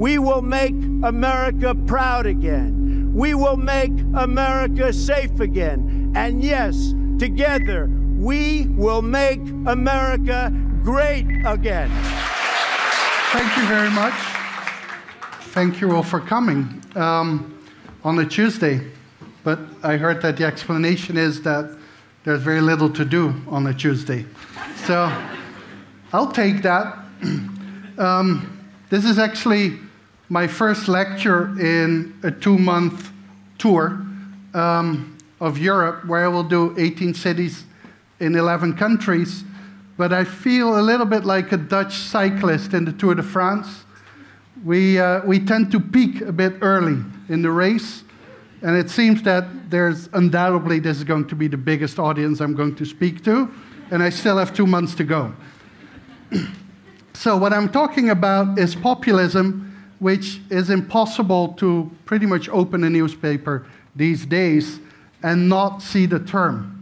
We will make America proud again. We will make America safe again. And yes, together, we will make America great again. Thank you very much. Thank you all for coming um, on a Tuesday. But I heard that the explanation is that there's very little to do on a Tuesday. So I'll take that. Um, this is actually my first lecture in a two month tour um, of Europe where I will do 18 cities in 11 countries. But I feel a little bit like a Dutch cyclist in the Tour de France. We, uh, we tend to peak a bit early in the race. And it seems that there's undoubtedly this is going to be the biggest audience I'm going to speak to. And I still have two months to go. so, what I'm talking about is populism, which is impossible to pretty much open a newspaper these days and not see the term.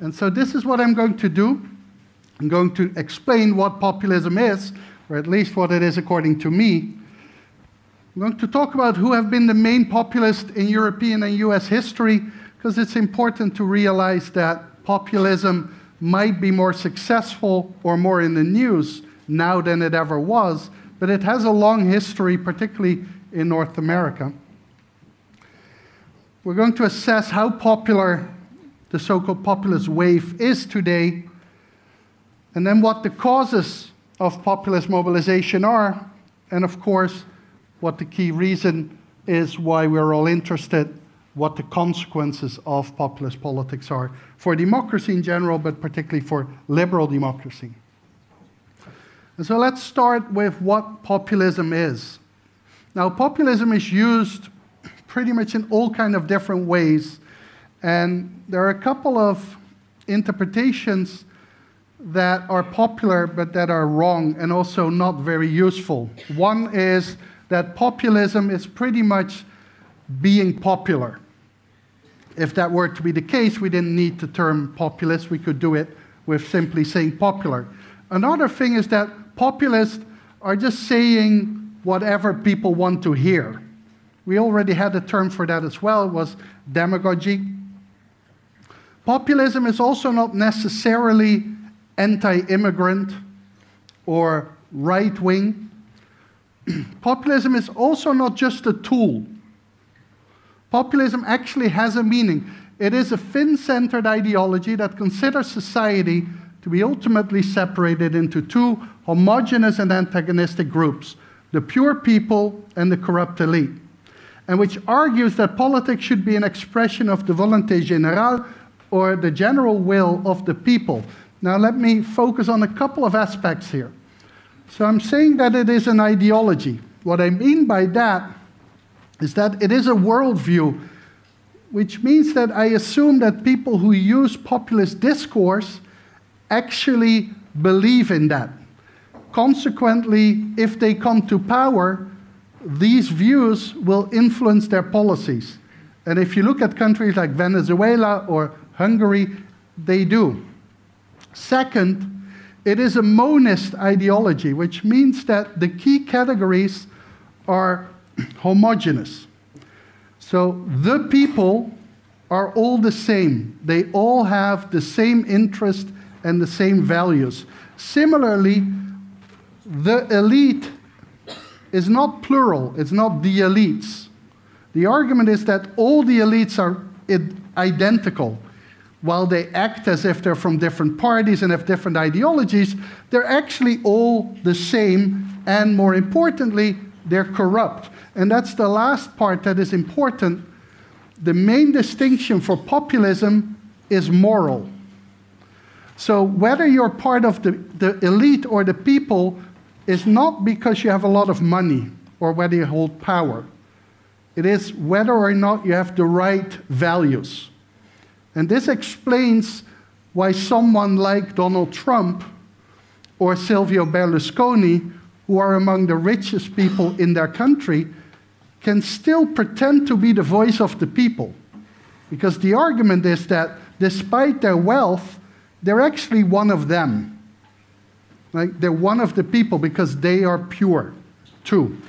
And so this is what I'm going to do. I'm going to explain what populism is, or at least what it is according to me. I'm going to talk about who have been the main populists in European and US history, because it's important to realize that populism might be more successful or more in the news now than it ever was, but it has a long history, particularly in North America. We're going to assess how popular the so called populist wave is today, and then what the causes of populist mobilization are, and of course, what the key reason is why we're all interested, what the consequences of populist politics are for democracy in general, but particularly for liberal democracy. And so let's start with what populism is. Now, populism is used pretty much in all kind of different ways and there are a couple of interpretations that are popular but that are wrong and also not very useful. One is that populism is pretty much being popular. If that were to be the case, we didn't need the term populist, we could do it with simply saying popular. Another thing is that populists are just saying whatever people want to hear. We already had a term for that as well, it was demagogy. Populism is also not necessarily anti immigrant or right wing. Populism is also not just a tool. Populism actually has a meaning. It is a thin centered ideology that considers society to be ultimately separated into two homogeneous and antagonistic groups the pure people and the corrupt elite, and which argues that politics should be an expression of the volonté générale or the general will of the people. Now, let me focus on a couple of aspects here. So, I'm saying that it is an ideology. What I mean by that is that it is a worldview, which means that I assume that people who use populist discourse actually believe in that. Consequently, if they come to power, these views will influence their policies. And if you look at countries like Venezuela or Hungary, they do. Second, it is a monist ideology, which means that the key categories are homogeneous. So the people are all the same. They all have the same interest and the same values. Similarly, the elite is not plural, it's not the elites. The argument is that all the elites are identical while they act as if they're from different parties and have different ideologies, they're actually all the same, and more importantly, they're corrupt. And that's the last part that is important. The main distinction for populism is moral. So, whether you're part of the, the elite or the people is not because you have a lot of money or whether you hold power. It is whether or not you have the right values. And this explains why someone like Donald Trump or Silvio Berlusconi, who are among the richest people in their country, can still pretend to be the voice of the people. Because the argument is that despite their wealth, they're actually one of them. Like they're one of the people because they are pure too.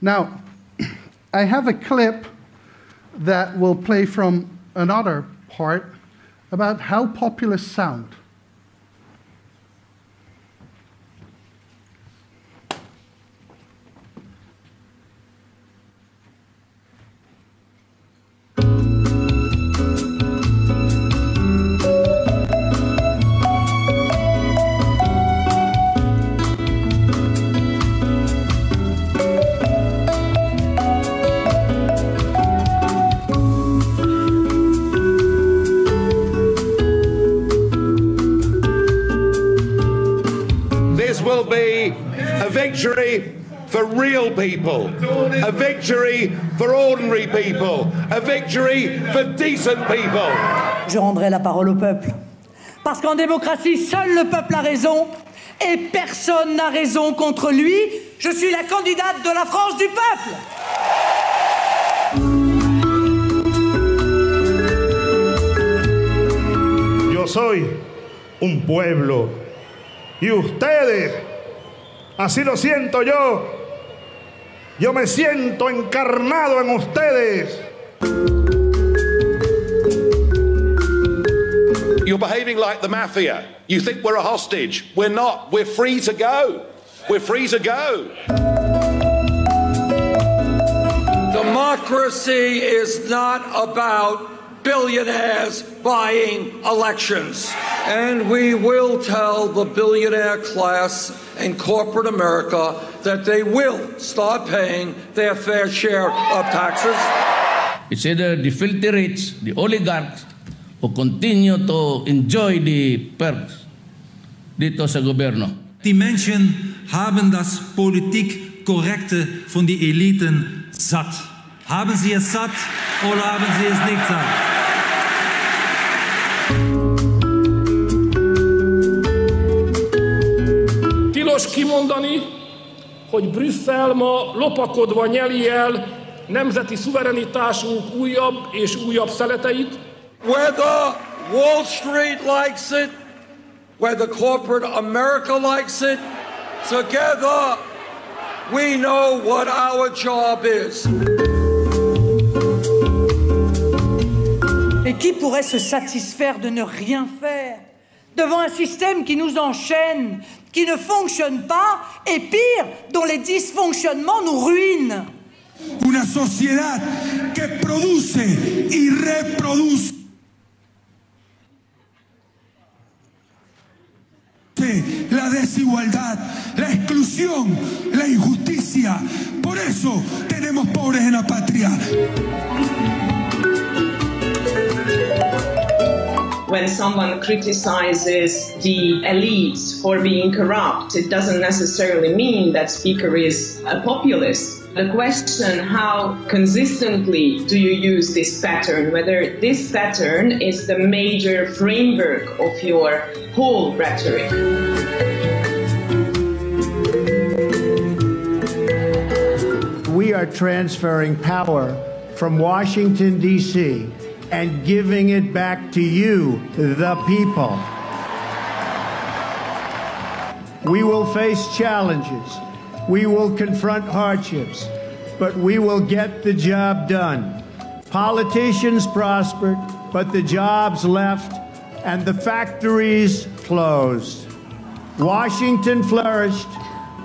Now, I have a clip that will play from another part about how populists sound. Victory for real people, a victory for ordinary people, a victory for decent people. Je rendrai la parole au peuple. Parce qu'en démocratie, seul le peuple a raison et personne n'a raison contre lui. Je suis la candidate de la France du peuple. Yo soy un pueblo. Y ustedes, así lo siento yo. Yo me siento encarnado en ustedes. You're behaving like the mafia. You think we're a hostage. We're not. We're free to go. We're free to go. Democracy is not about billionaires buying elections. And we will tell the billionaire class in corporate America that they will start paying their fair share of taxes. It's either uh, the filthy rich, the oligarchs, who continue to enjoy the perks dito sa gobyerno. Die Menschen haben das politiek Korrekte von den Eliten satt. Haben sie es satt oder haben sie es nicht satt? Tilos kimondani, hogy Brüsszel ma lopakodva nyeli el nemzeti szuverenitásunk újabb és újabb szeleteit, Whether Wall Street likes it, whether corporate America likes it, together we know what our job is. Qui pourrait se satisfaire de ne rien faire devant un système qui nous enchaîne, qui ne fonctionne pas et pire, dont les dysfonctionnements nous ruinent Una sociedad que produce y reproduce la desigualdad, la exclusión, la injusticia. Por eso tenemos pobres en la patria. When someone criticizes the elites for being corrupt, it doesn't necessarily mean that speaker is a populist. The question how consistently do you use this pattern, whether this pattern is the major framework of your whole rhetoric. We are transferring power from Washington, D.C., and giving it back to you, the people. We will face challenges. We will confront hardships, but we will get the job done. Politicians prospered, but the jobs left and the factories closed. Washington flourished,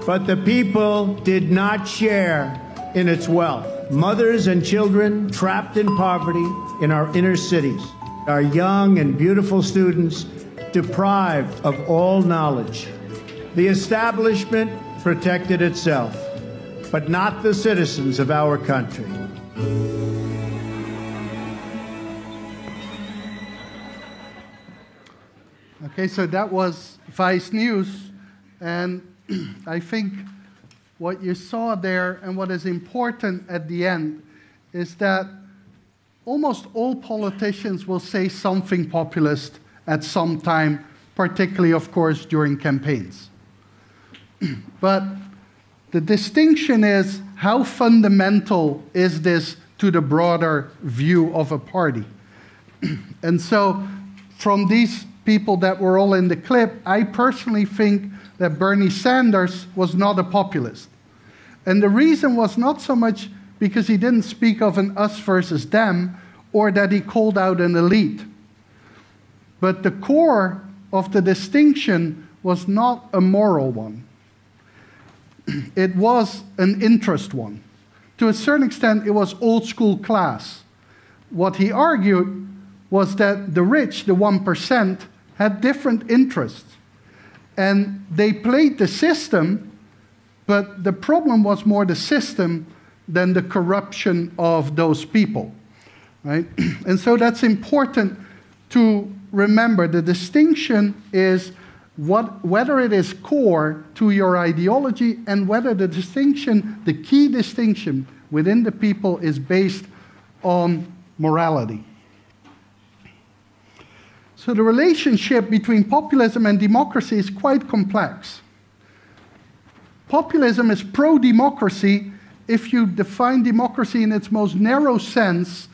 but the people did not share in its wealth. Mothers and children trapped in poverty in our inner cities. Our young and beautiful students deprived of all knowledge. The establishment protected itself, but not the citizens of our country. Okay, so that was Vice News, and I think what you saw there and what is important at the end is that almost all politicians will say something populist at some time, particularly, of course, during campaigns. but the distinction is how fundamental is this to the broader view of a party? and so, from these people that were all in the clip, I personally think that Bernie Sanders was not a populist. And the reason was not so much because he didn't speak of an us versus them or that he called out an elite. But the core of the distinction was not a moral one, it was an interest one. To a certain extent, it was old school class. What he argued was that the rich, the 1%, had different interests. And they played the system, but the problem was more the system than the corruption of those people. Right? and so that's important to remember. The distinction is what, whether it is core to your ideology and whether the distinction, the key distinction within the people, is based on morality. So the relationship between populism and democracy is quite complex. Populism is pro democracy if you define democracy in its most narrow sense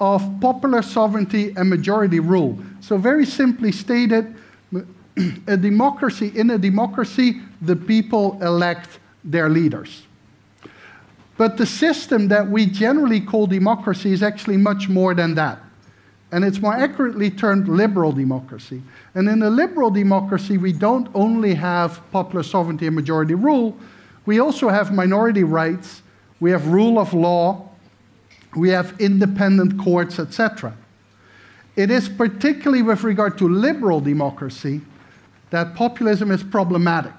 of popular sovereignty and majority rule. So, very simply stated, a democracy, in a democracy, the people elect their leaders. But the system that we generally call democracy is actually much more than that. And it's more accurately termed liberal democracy. And in a liberal democracy, we don't only have popular sovereignty and majority rule, we also have minority rights, we have rule of law, we have independent courts, etc. It is particularly with regard to liberal democracy that populism is problematic.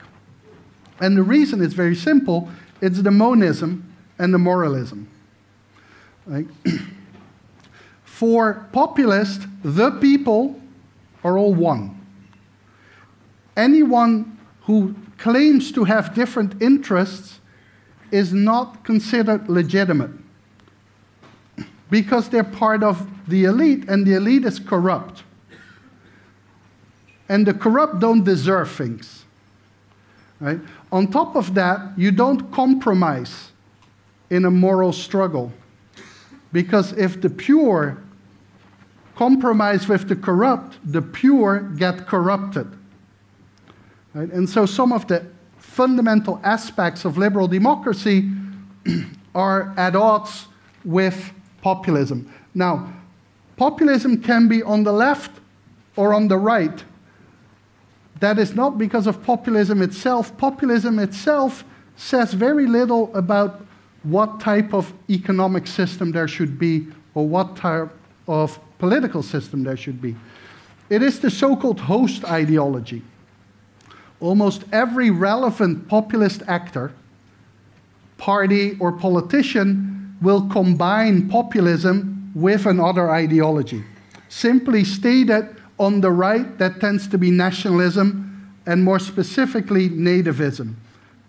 And the reason is very simple it's the monism and the moralism. Right? For populists, the people are all one. Anyone who claims to have different interests is not considered legitimate because they're part of the elite and the elite is corrupt. And the corrupt don't deserve things. Right? On top of that, you don't compromise in a moral struggle. Because if the pure compromise with the corrupt, the pure get corrupted. Right? And so some of the fundamental aspects of liberal democracy are at odds with populism. Now, populism can be on the left or on the right. That is not because of populism itself. Populism itself says very little about what type of economic system there should be or what type of political system there should be. It is the so called host ideology. Almost every relevant populist actor, party, or politician will combine populism with another ideology. Simply stated, on the right, that tends to be nationalism, and more specifically, nativism,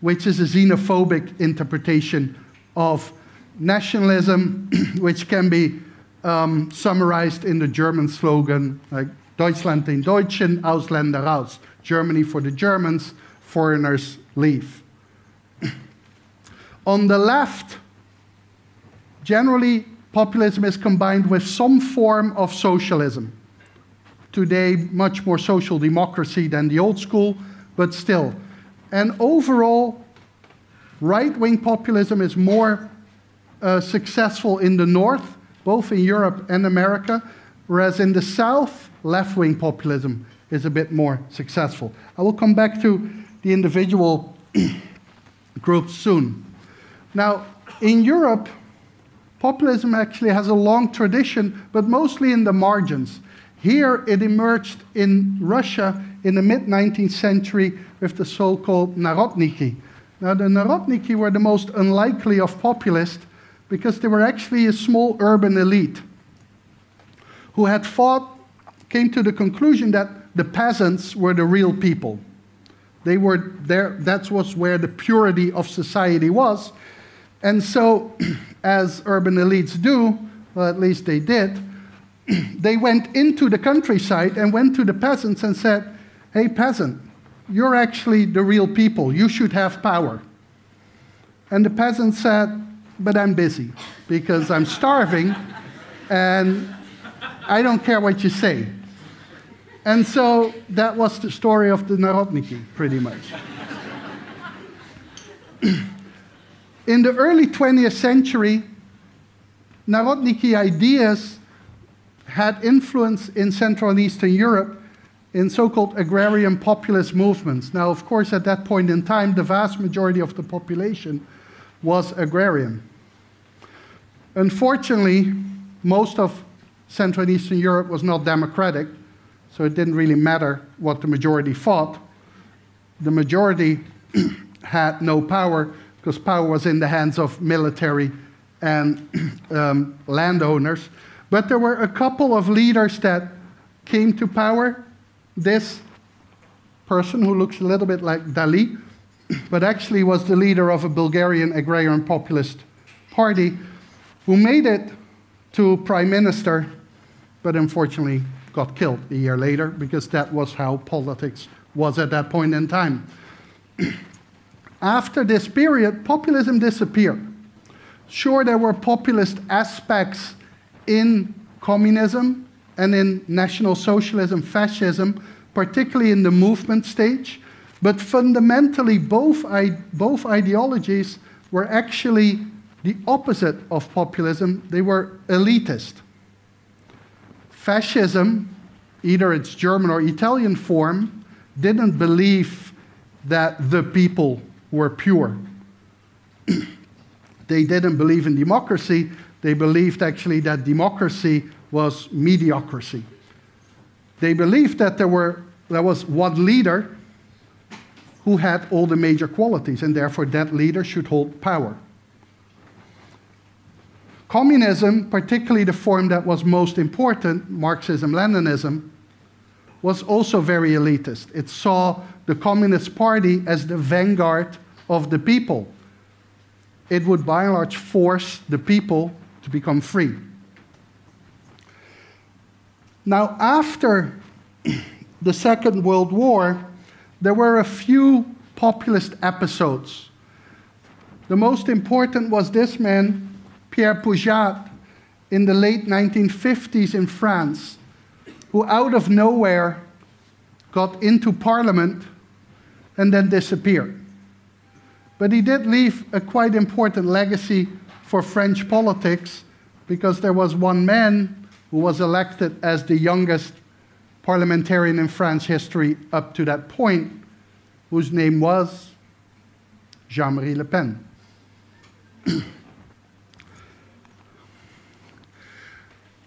which is a xenophobic interpretation of nationalism, which can be um, summarized in the German slogan like Deutschland den Deutschen, Ausländer raus. Germany for the Germans, foreigners leave. On the left, generally populism is combined with some form of socialism. Today, much more social democracy than the old school, but still. And overall, Right wing populism is more uh, successful in the north, both in Europe and America, whereas in the south, left wing populism is a bit more successful. I will come back to the individual groups soon. Now, in Europe, populism actually has a long tradition, but mostly in the margins. Here, it emerged in Russia in the mid 19th century with the so called Narodniki, now, the Narodniki were the most unlikely of populists because they were actually a small urban elite who had fought, came to the conclusion that the peasants were the real people. They were there, that was where the purity of society was. And so, as urban elites do, well, at least they did, they went into the countryside and went to the peasants and said, Hey, peasant, you're actually the real people. You should have power. And the peasant said, But I'm busy because I'm starving and I don't care what you say. And so that was the story of the Narodniki, pretty much. In the early 20th century, Narodniki ideas had influence in Central and Eastern Europe in so called agrarian populist movements. Now, of course, at that point in time, the vast majority of the population was agrarian. Unfortunately, most of Central and Eastern Europe was not democratic, so it didn't really matter what the majority thought. The majority had no power because power was in the hands of military and um, landowners. But there were a couple of leaders that came to power. This person who looks a little bit like Dali, but actually was the leader of a Bulgarian agrarian populist party who made it to prime minister, but unfortunately got killed a year later because that was how politics was at that point in time. After this period, populism disappeared. Sure, there were populist aspects in communism and in National Socialism, fascism, particularly in the movement stage, but fundamentally, both, both ideologies were actually the opposite of populism. They were elitist. Fascism, either its German or Italian form, didn't believe that the people were pure. they didn't believe in democracy, they believed actually that democracy was mediocrity. They believed that there, were, there was one leader who had all the major qualities, and therefore that leader should hold power. Communism, particularly the form that was most important, Marxism Leninism, was also very elitist. It saw the Communist Party as the vanguard of the people. It would by and large force the people to become free. Now, after the Second World War, there were a few populist episodes. The most important was this man, Pierre Poujade, in the late 1950s in France, who out of nowhere got into parliament and then disappeared. But he did leave a quite important legacy for French politics because there was one man who was elected as the youngest parliamentarian in French history up to that point, whose name was Jean Marie Le Pen.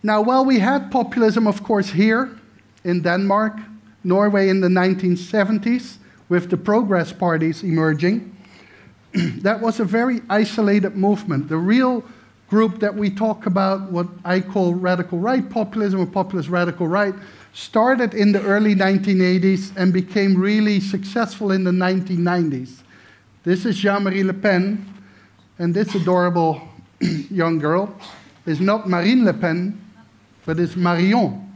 now, while we had populism, of course, here in Denmark, Norway in the 1970s, with the progress parties emerging, that was a very isolated movement. The real group that we talk about, what I call radical right populism or populist radical right, started in the early 1980s and became really successful in the 1990s. This is Jean Marie Le Pen, and this adorable young girl is not Marine Le Pen, but it's Marion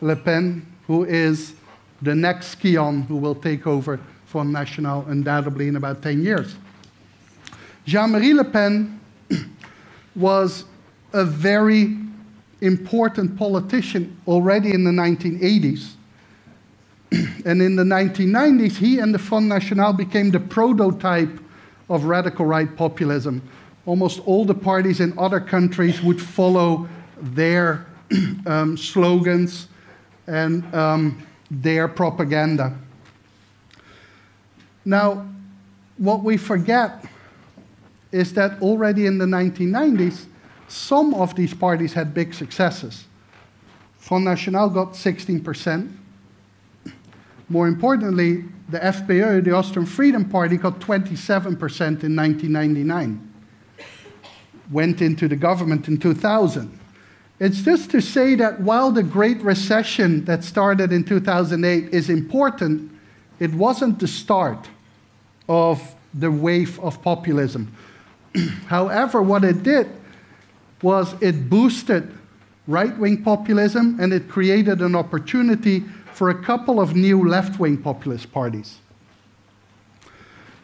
Le Pen, who is the next scion who will take over Front National undoubtedly in about 10 years. Jean Marie Le Pen was a very important politician already in the 1980s. and in the 1990s, he and the Front National became the prototype of radical right populism. Almost all the parties in other countries would follow their um, slogans and um, their propaganda. Now, what we forget is that already in the 1990s, some of these parties had big successes. Front National got 16%. More importantly, the FPÖ, the Austrian Freedom Party, got 27% in 1999. Went into the government in 2000. It's just to say that while the Great Recession that started in 2008 is important, it wasn't the start of the wave of populism. However, what it did was it boosted right wing populism and it created an opportunity for a couple of new left wing populist parties.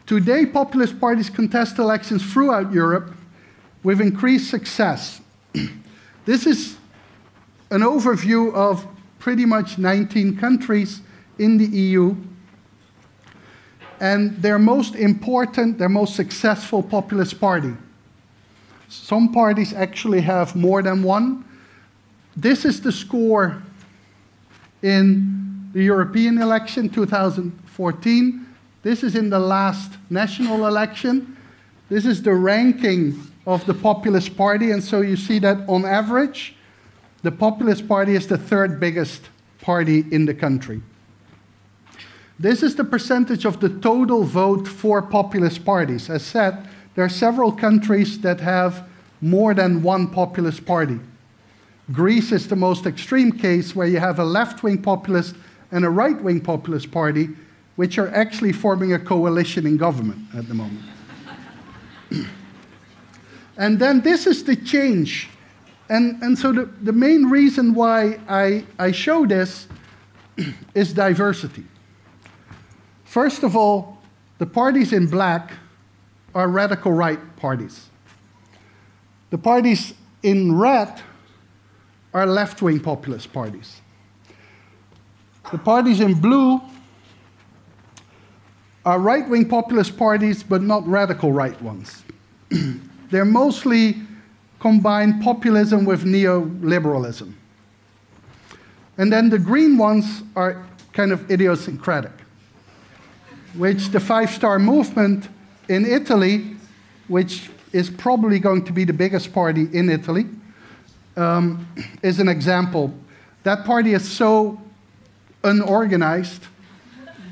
Today, populist parties contest elections throughout Europe with increased success. this is an overview of pretty much 19 countries in the EU and their most important, their most successful populist party. Some parties actually have more than one. This is the score in the European election 2014. This is in the last national election. This is the ranking of the Populist Party, and so you see that on average, the Populist Party is the third biggest party in the country. This is the percentage of the total vote for populist parties. As said, there are several countries that have more than one populist party. Greece is the most extreme case where you have a left wing populist and a right wing populist party, which are actually forming a coalition in government at the moment. And then this is the change. And, and so the, the main reason why I, I show this is diversity. First of all, the parties in black are radical right parties. The parties in red are left wing populist parties. The parties in blue are right wing populist parties, but not radical right ones. They're mostly combine populism with neoliberalism. And then the green ones are kind of idiosyncratic which the Five Star Movement in Italy, which is probably going to be the biggest party in Italy, um, is an example. That party is so unorganized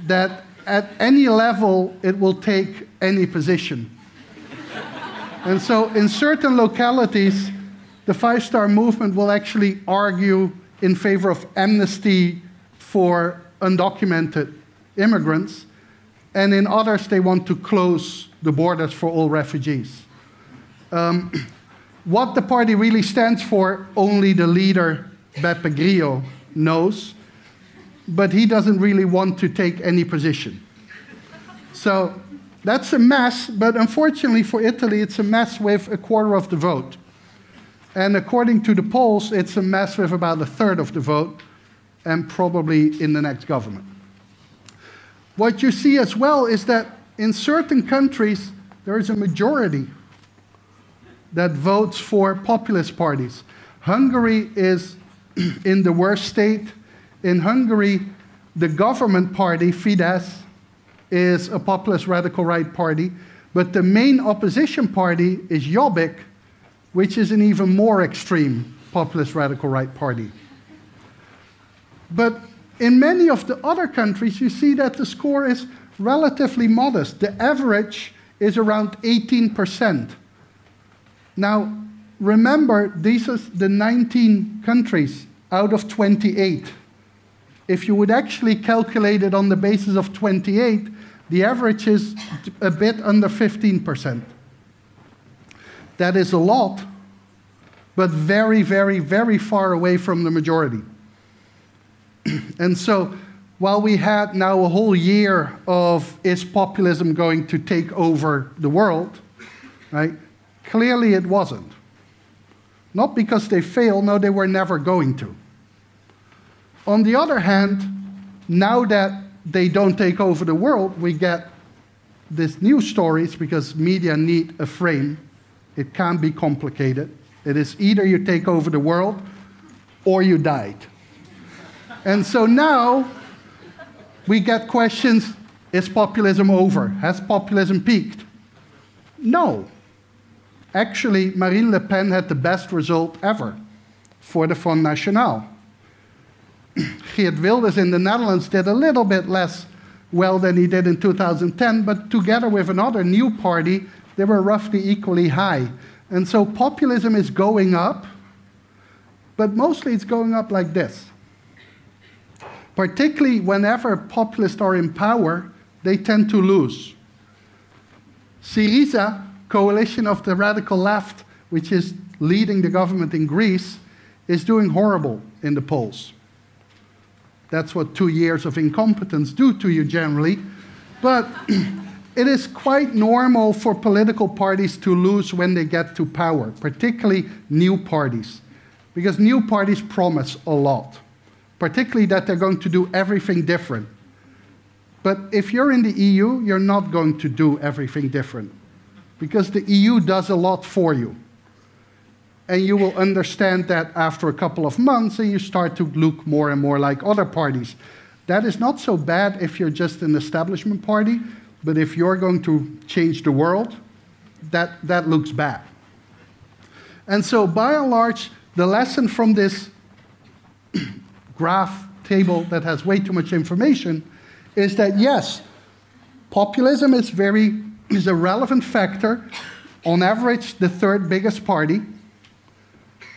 that at any level it will take any position. And so, in certain localities, the Five Star Movement will actually argue in favor of amnesty for undocumented immigrants and in others, they want to close the borders for all refugees. Um, what the party really stands for, only the leader, Beppe Grillo, knows, but he doesn't really want to take any position. So that's a mess, but unfortunately for Italy, it's a mess with a quarter of the vote. And according to the polls, it's a mess with about a third of the vote, and probably in the next government. What you see as well is that in certain countries, there is a majority that votes for populist parties. Hungary is in the worst state. In Hungary, the government party, Fidesz, is a populist radical right party, but the main opposition party is Jobbik, which is an even more extreme populist radical right party. But in many of the other countries, you see that the score is relatively modest. The average is around 18%. Now, remember, these are the 19 countries out of 28. If you would actually calculate it on the basis of 28, the average is a bit under 15%. That is a lot, but very, very, very far away from the majority. and so while we had now a whole year of is populism going to take over the world, right? Clearly it wasn't. Not because they failed, no, they were never going to. On the other hand, now that they don't take over the world, we get these new stories because media need a frame. It can't be complicated. It is either you take over the world or you died. And so now we get questions is populism over? Has populism peaked? No. Actually, Marine Le Pen had the best result ever for the Front National. Geert Wilders in the Netherlands did a little bit less well than he did in 2010, but together with another new party, they were roughly equally high. And so populism is going up, but mostly it's going up like this particularly whenever populists are in power, they tend to lose. Syriza, coalition of the radical left, which is leading the government in Greece, is doing horrible in the polls. That's what two years of incompetence do to you generally. But it is quite normal for political parties to lose when they get to power, particularly new parties, because new parties promise a lot particularly that they're going to do everything different. But if you're in the EU, you're not going to do everything different because the EU does a lot for you. And you will understand that after a couple of months, and you start to look more and more like other parties. That is not so bad if you're just an establishment party, but if you're going to change the world, that, that looks bad. And so, by and large, the lesson from this graph table that has way too much information is that yes, populism is very is a relevant factor. On average, the third biggest party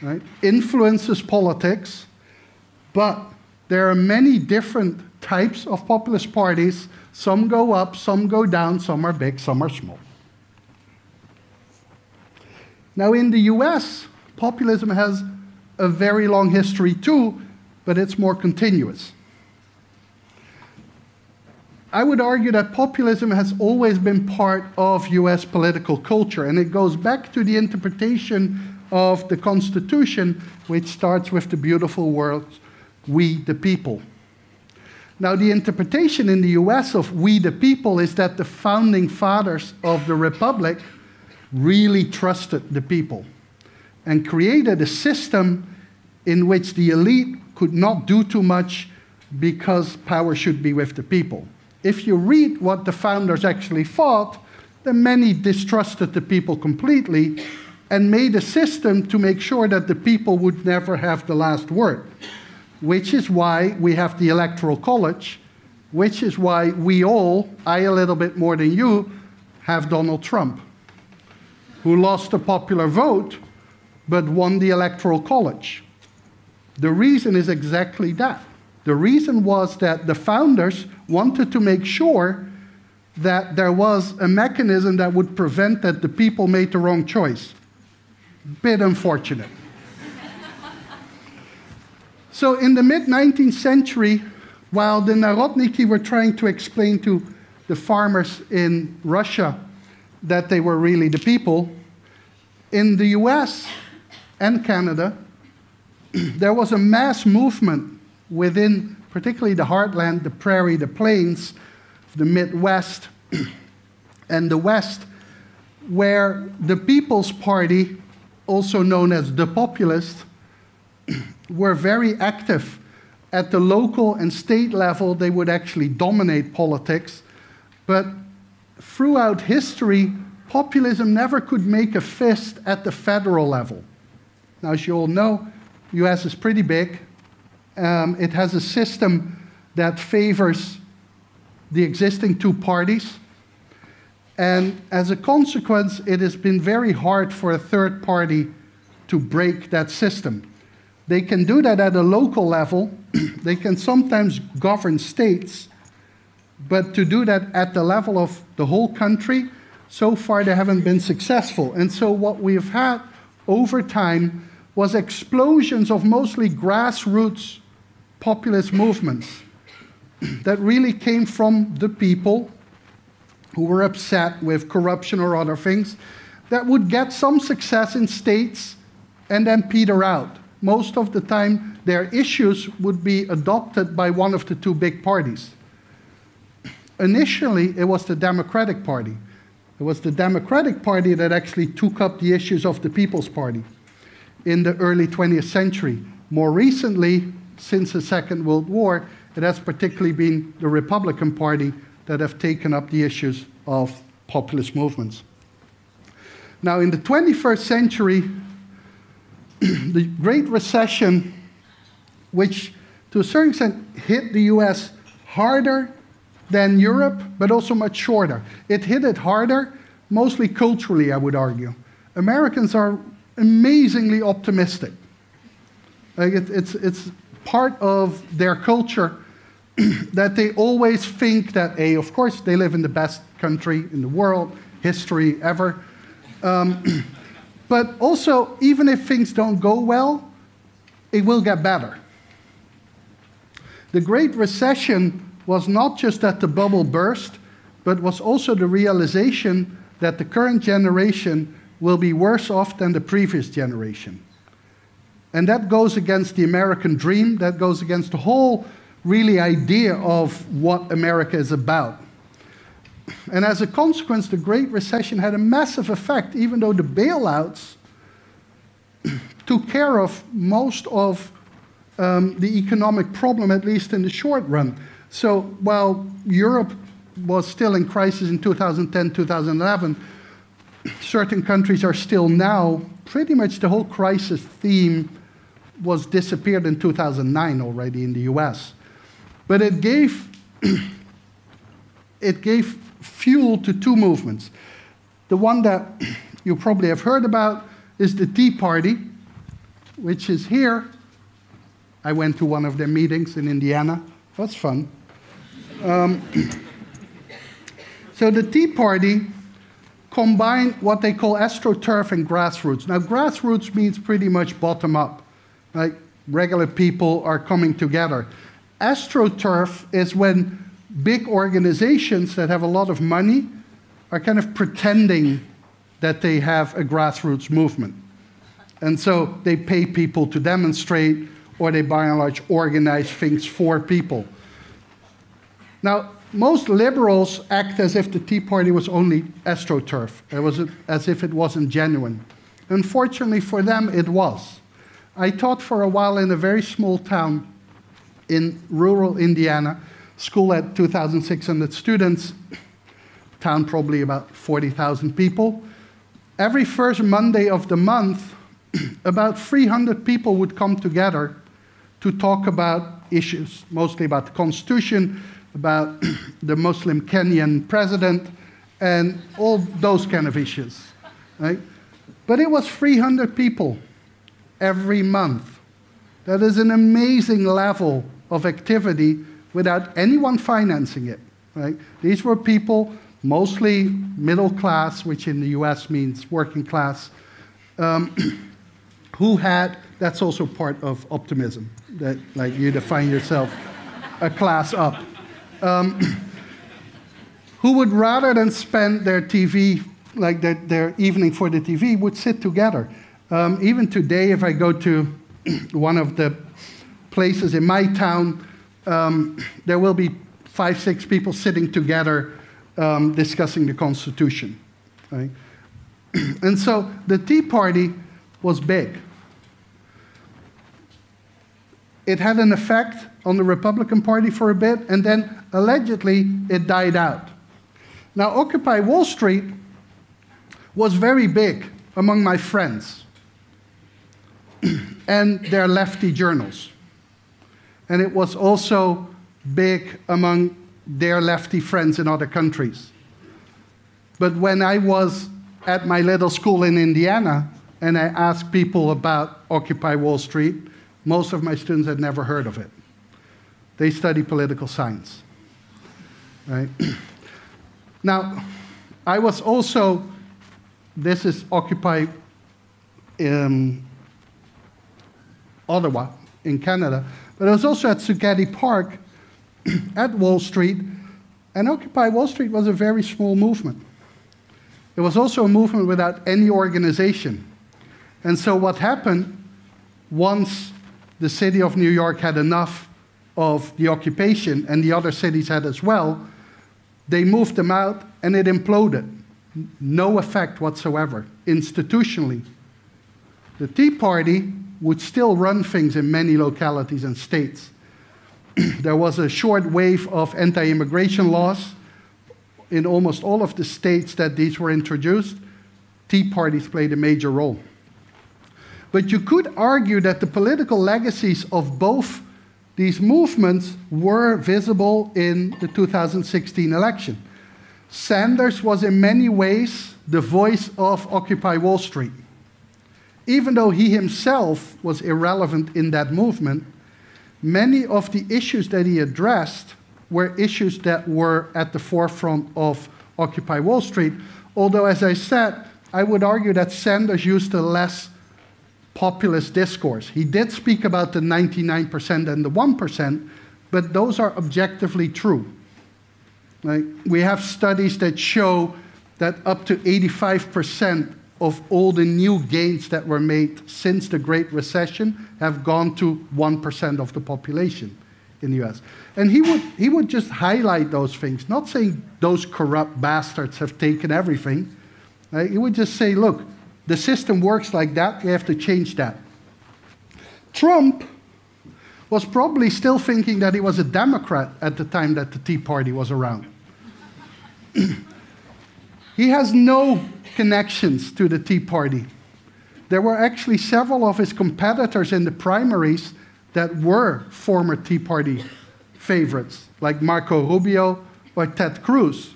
right, influences politics, but there are many different types of populist parties. Some go up, some go down, some are big, some are small. Now, in the US, populism has a very long history too, but it's more continuous. I would argue that populism has always been part of US political culture, and it goes back to the interpretation of the Constitution, which starts with the beautiful words, we the people. Now, the interpretation in the US of we the people is that the founding fathers of the Republic really trusted the people and created a system in which the elite could not do too much because power should be with the people. If you read what the founders actually thought, then many distrusted the people completely and made a system to make sure that the people would never have the last word, which is why we have the Electoral College, which is why we all, I a little bit more than you, have Donald Trump, who lost the popular vote but won the Electoral College. The reason is exactly that. The reason was that the founders wanted to make sure that there was a mechanism that would prevent that the people made the wrong choice. Bit unfortunate. so in the mid 19th century, while the Narodniki were trying to explain to the farmers in Russia that they were really the people, in the US and Canada, there was a mass movement within, particularly the heartland, the prairie, the plains, the Midwest, and the West, where the People's Party, also known as the Populists, were very active. At the local and state level, they would actually dominate politics. But throughout history, populism never could make a fist at the federal level. Now, as you all know, US is pretty big. Um, it has a system that favors the existing two parties. And as a consequence, it has been very hard for a third party to break that system. They can do that at a local level, they can sometimes govern states, but to do that at the level of the whole country, so far they haven't been successful. And so, what we've had over time was explosions of mostly grassroots populist movements that really came from the people who were upset with corruption or other things that would get some success in states and then peter out. Most of the time, their issues would be adopted by one of the two big parties. Initially, it was the Democratic Party. It was the Democratic Party that actually took up the issues of the People's Party in the early 20th century. More recently, since the Second World War, it has particularly been the Republican Party that have taken up the issues of populist movements. Now, in the 21st century, the Great Recession, which to a certain extent hit the US harder than Europe, but also much shorter. It hit it harder, mostly culturally, I would argue. Americans are amazingly optimistic. Like it, it's, it's part of their culture that they always think that, A, of course, they live in the best country in the world, history ever. Um, but also, even if things don't go well, it will get better. The Great Recession was not just that the bubble burst, but was also the realization that the current generation will be worse off than the previous generation. And that goes against the American dream, that goes against the whole really idea of what America is about. And as a consequence, the Great Recession had a massive effect, even though the bailouts took care of most of um, the economic problem, at least in the short run. So while Europe was still in crisis in 2010, 2011, certain countries are still now, pretty much the whole crisis theme was disappeared in 2009 already in the US. But it gave, it gave fuel to two movements. The one that you probably have heard about is the Tea Party, which is here. I went to one of their meetings in Indiana. That's fun. Um, so the Tea Party combined what they call astroturf and grassroots. Now, grassroots means pretty much bottom up, like regular people are coming together. AstroTurf is when big organizations that have a lot of money are kind of pretending that they have a grassroots movement. And so they pay people to demonstrate, or they by and large organize things for people. Now, most liberals act as if the Tea Party was only astroturf, it was as if it wasn't genuine. Unfortunately for them, it was. I taught for a while in a very small town in rural Indiana, school at 2,600 students, town probably about 40,000 people. Every first Monday of the month, about 300 people would come together to talk about issues, mostly about the Constitution, about the Muslim Kenyan president, and all those kind of issues. Right? But it was 300 people every month. That is an amazing level of activity without anyone financing it. Right? These were people, mostly middle class, which in the US means working class, um, who had, that's also part of optimism, that like you define yourself a class up. Um, who would rather than spend their TV, like their, their evening for the TV, would sit together. Um, even today, if I go to one of the places in my town, um, there will be five, six people sitting together um, discussing the Constitution. Right? and so the Tea Party was big. It had an effect on the Republican Party for a bit, and then allegedly it died out. Now, Occupy Wall Street was very big among my friends and their lefty journals. And it was also big among their lefty friends in other countries. But when I was at my little school in Indiana and I asked people about Occupy Wall Street, most of my students had never heard of it. They study political science. Right? now, I was also, this is Occupy um, Ottawa in Canada, but I was also at Zuccotti Park at Wall Street, and Occupy Wall Street was a very small movement. It was also a movement without any organization. And so, what happened once the city of New York had enough of the occupation, and the other cities had as well, they moved them out and it imploded. No effect whatsoever, institutionally. The Tea Party would still run things in many localities and states. there was a short wave of anti immigration laws in almost all of the states that these were introduced. Tea parties played a major role. But you could argue that the political legacies of both these movements were visible in the 2016 election. Sanders was in many ways the voice of Occupy Wall Street even though he himself was irrelevant in that movement, many of the issues that he addressed were issues that were at the forefront of Occupy Wall Street. Although, as I said, I would argue that Sanders used a less populist discourse. He did speak about the 99% and the 1%, but those are objectively true. Like, we have studies that show that up to 85% of all the new gains that were made since the Great Recession have gone to 1% of the population. in the US. And he would, he would just highlight those things, not saying those corrupt bastards have taken everything. Right? He would just say, look, the system works like that, we have to change that. Trump was probably still thinking that he was a Democrat at the time that the Tea Party was around. he has no connections to the Tea Party. There were actually several of his competitors in the primaries that were former Tea Party favorites, like Marco Rubio or Ted Cruz.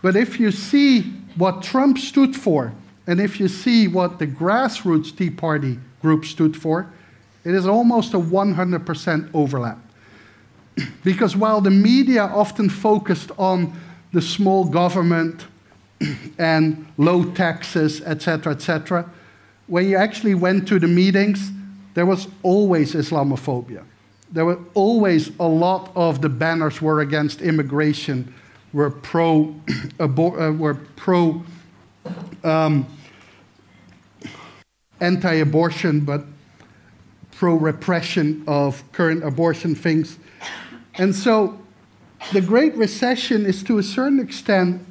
But if you see what Trump stood for, and if you see what the grassroots Tea Party group stood for, it is almost a 100% overlap. because while the media often focused on the small government and low taxes, etc., etc., when you actually went to the meetings, there was always Islamophobia. There were always a lot of the banners were against immigration, were pro, uh, were pro um, anti-abortion, but pro-repression of current abortion things. And so the Great Recession is to a certain extent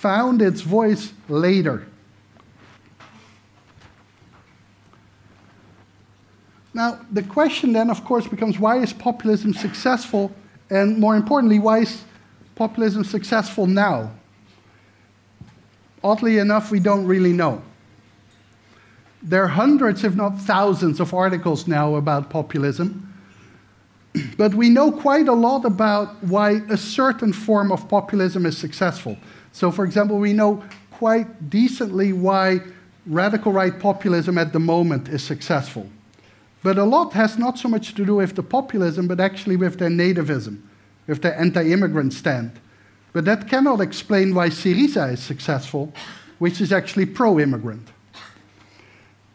found its voice later. Now, the question then, of course, becomes why is populism successful? And more importantly, why is populism successful now? Oddly enough, we don't really know. There are hundreds, if not thousands, of articles now about populism. But we know quite a lot about why a certain form of populism is successful. So, for example, we know quite decently why radical right populism at the moment is successful. But a lot has not so much to do with the populism, but actually with their nativism, with their anti immigrant stand. But that cannot explain why Syriza is successful, which is actually pro immigrant.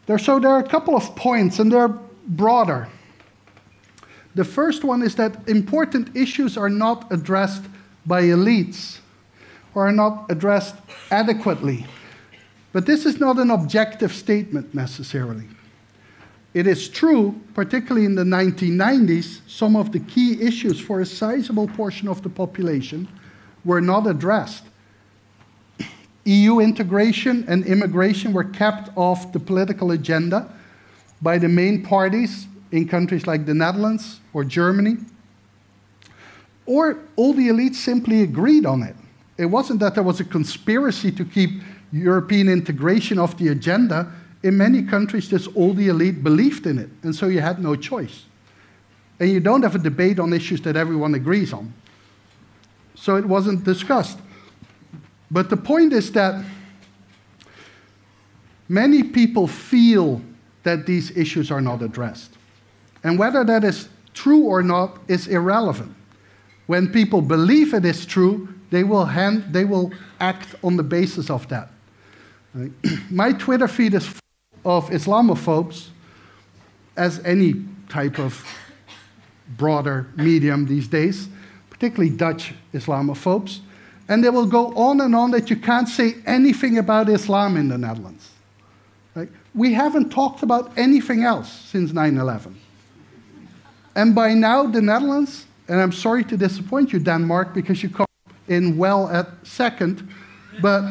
There, so there are a couple of points, and they're broader. The first one is that important issues are not addressed by elites or are not addressed adequately. But this is not an objective statement necessarily. It is true, particularly in the 1990s, some of the key issues for a sizable portion of the population were not addressed. EU integration and immigration were kept off the political agenda by the main parties in countries like the Netherlands or Germany. Or all the elites simply agreed on it. It wasn't that there was a conspiracy to keep European integration off the agenda in many countries, just all the elite believed in it, and so you had no choice. And you don't have a debate on issues that everyone agrees on. So it wasn't discussed. But the point is that many people feel that these issues are not addressed. And whether that is true or not is irrelevant. When people believe it is true, they will, hand, they will act on the basis of that. Uh, my Twitter feed is full of Islamophobes, as any type of broader medium these days, particularly Dutch Islamophobes. And they will go on and on that you can't say anything about Islam in the Netherlands. Right? We haven't talked about anything else since 9 11. And by now, the Netherlands, and I'm sorry to disappoint you, Denmark, because you in well at second, but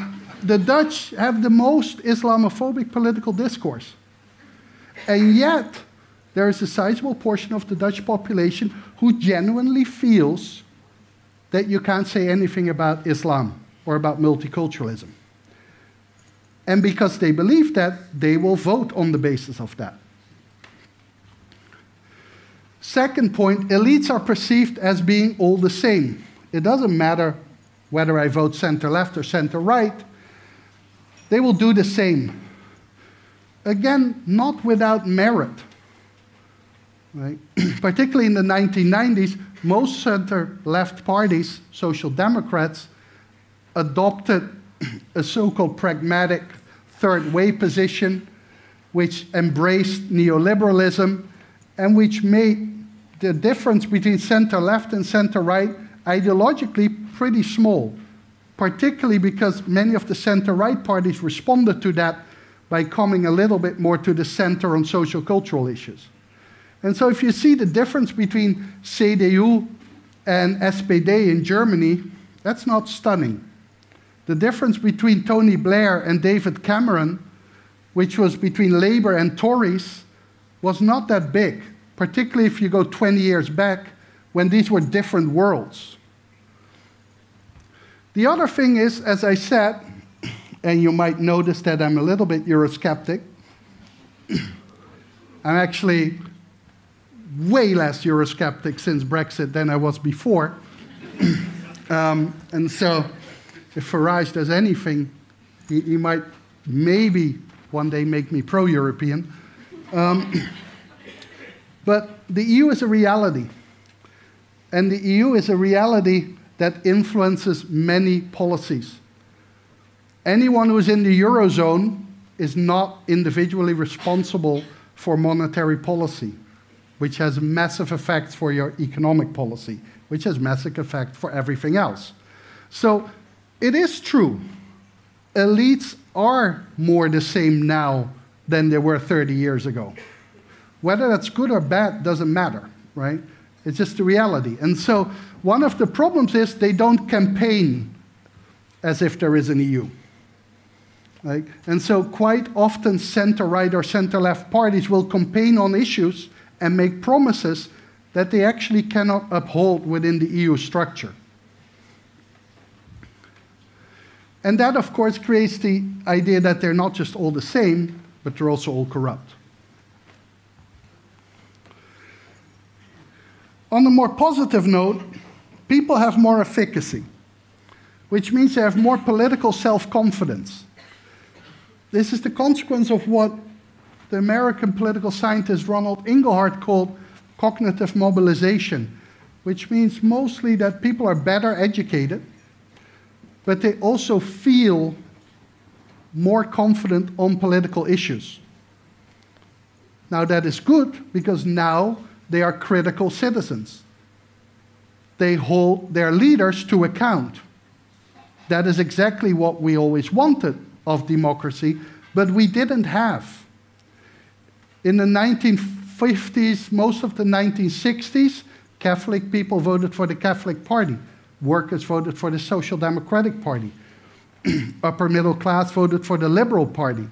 the Dutch have the most Islamophobic political discourse. And yet, there is a sizable portion of the Dutch population who genuinely feels that you can't say anything about Islam or about multiculturalism. And because they believe that, they will vote on the basis of that. Second point elites are perceived as being all the same. It doesn't matter whether I vote center left or center right, they will do the same. Again, not without merit. Right? Particularly in the 1990s, most center left parties, social democrats, adopted a so called pragmatic third way position, which embraced neoliberalism and which made the difference between center left and center right ideologically pretty small particularly because many of the center right parties responded to that by coming a little bit more to the center on social cultural issues. And so if you see the difference between CDU and SPD in Germany, that's not stunning. The difference between Tony Blair and David Cameron, which was between Labour and Tories, was not that big, particularly if you go 20 years back when these were different worlds. The other thing is, as I said, and you might notice that I'm a little bit Eurosceptic, I'm actually way less Eurosceptic since Brexit than I was before. um, and so, if Farage does anything, he, he, might maybe one day make me pro European. Um, but the EU is a reality. And the EU is a reality that influences many policies. Anyone who is in the Eurozone is not individually responsible for monetary policy which has massive effects for your economic policy, which has massive effect for everything else. So it is true, elites are more the same now than they were 30 years ago. Whether that's good or bad doesn't matter, right? It's just the reality. And so one of the problems is they don't campaign as if there is an EU. And so quite often center right or center left parties will campaign on issues and make promises that they actually cannot uphold within the EU structure. And that, of course, creates the idea that they're not just all the same, but they're also all corrupt. On a more positive note, people have more efficacy, which means they have more political self confidence. This is the consequence of what the American political scientist Ronald Inglehart called cognitive mobilization, which means mostly that people are better educated, but they also feel more confident on political issues. Now, that is good because now they are critical citizens. They hold their leaders to account. That is exactly what we always wanted of democracy, but we didn't have. In the 1950s, most of the 1960s, Catholic people voted for the Catholic Party. Workers voted for the Social Democratic Party. Upper middle class voted for the Liberal Party.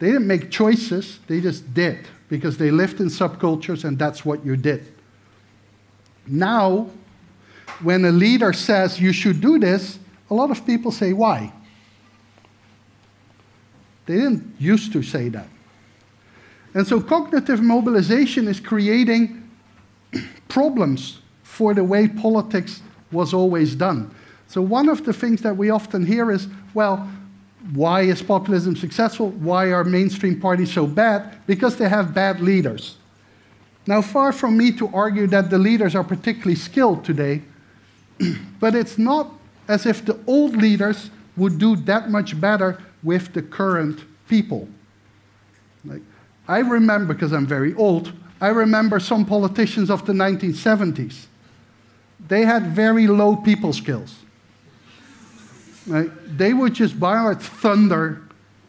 They didn't make choices, they just did because they lived in subcultures and that's what you did. Now, when a leader says you should do this, a lot of people say, why? They didn't used to say that. And so cognitive mobilization is creating problems for the way politics was always done. So one of the things that we often hear is, well, why is populism successful? Why are mainstream parties so bad? Because they have bad leaders. Now, far from me to argue that the leaders are particularly skilled today, but it's not as if the old leaders would do that much better with the current people. Like, I remember, because I'm very old, I remember some politicians of the 1970s. They had very low people skills. Right? They would just bark thunder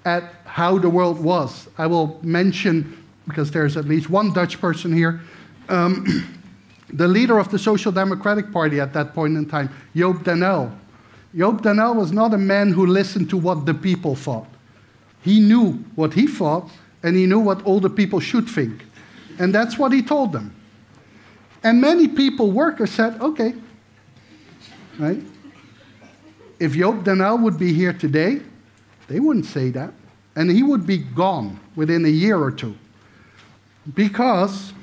at how the world was. I will mention, because there's at least one Dutch person here, um, the leader of the Social Democratic Party at that point in time, Joop den Uyl. Joop den was not a man who listened to what the people thought. He knew what he thought, and he knew what all the people should think. And that's what he told them. And many people, workers, said, okay. Right? If Joop den Uyl would be here today, they wouldn't say that. And he would be gone within a year or two. Because,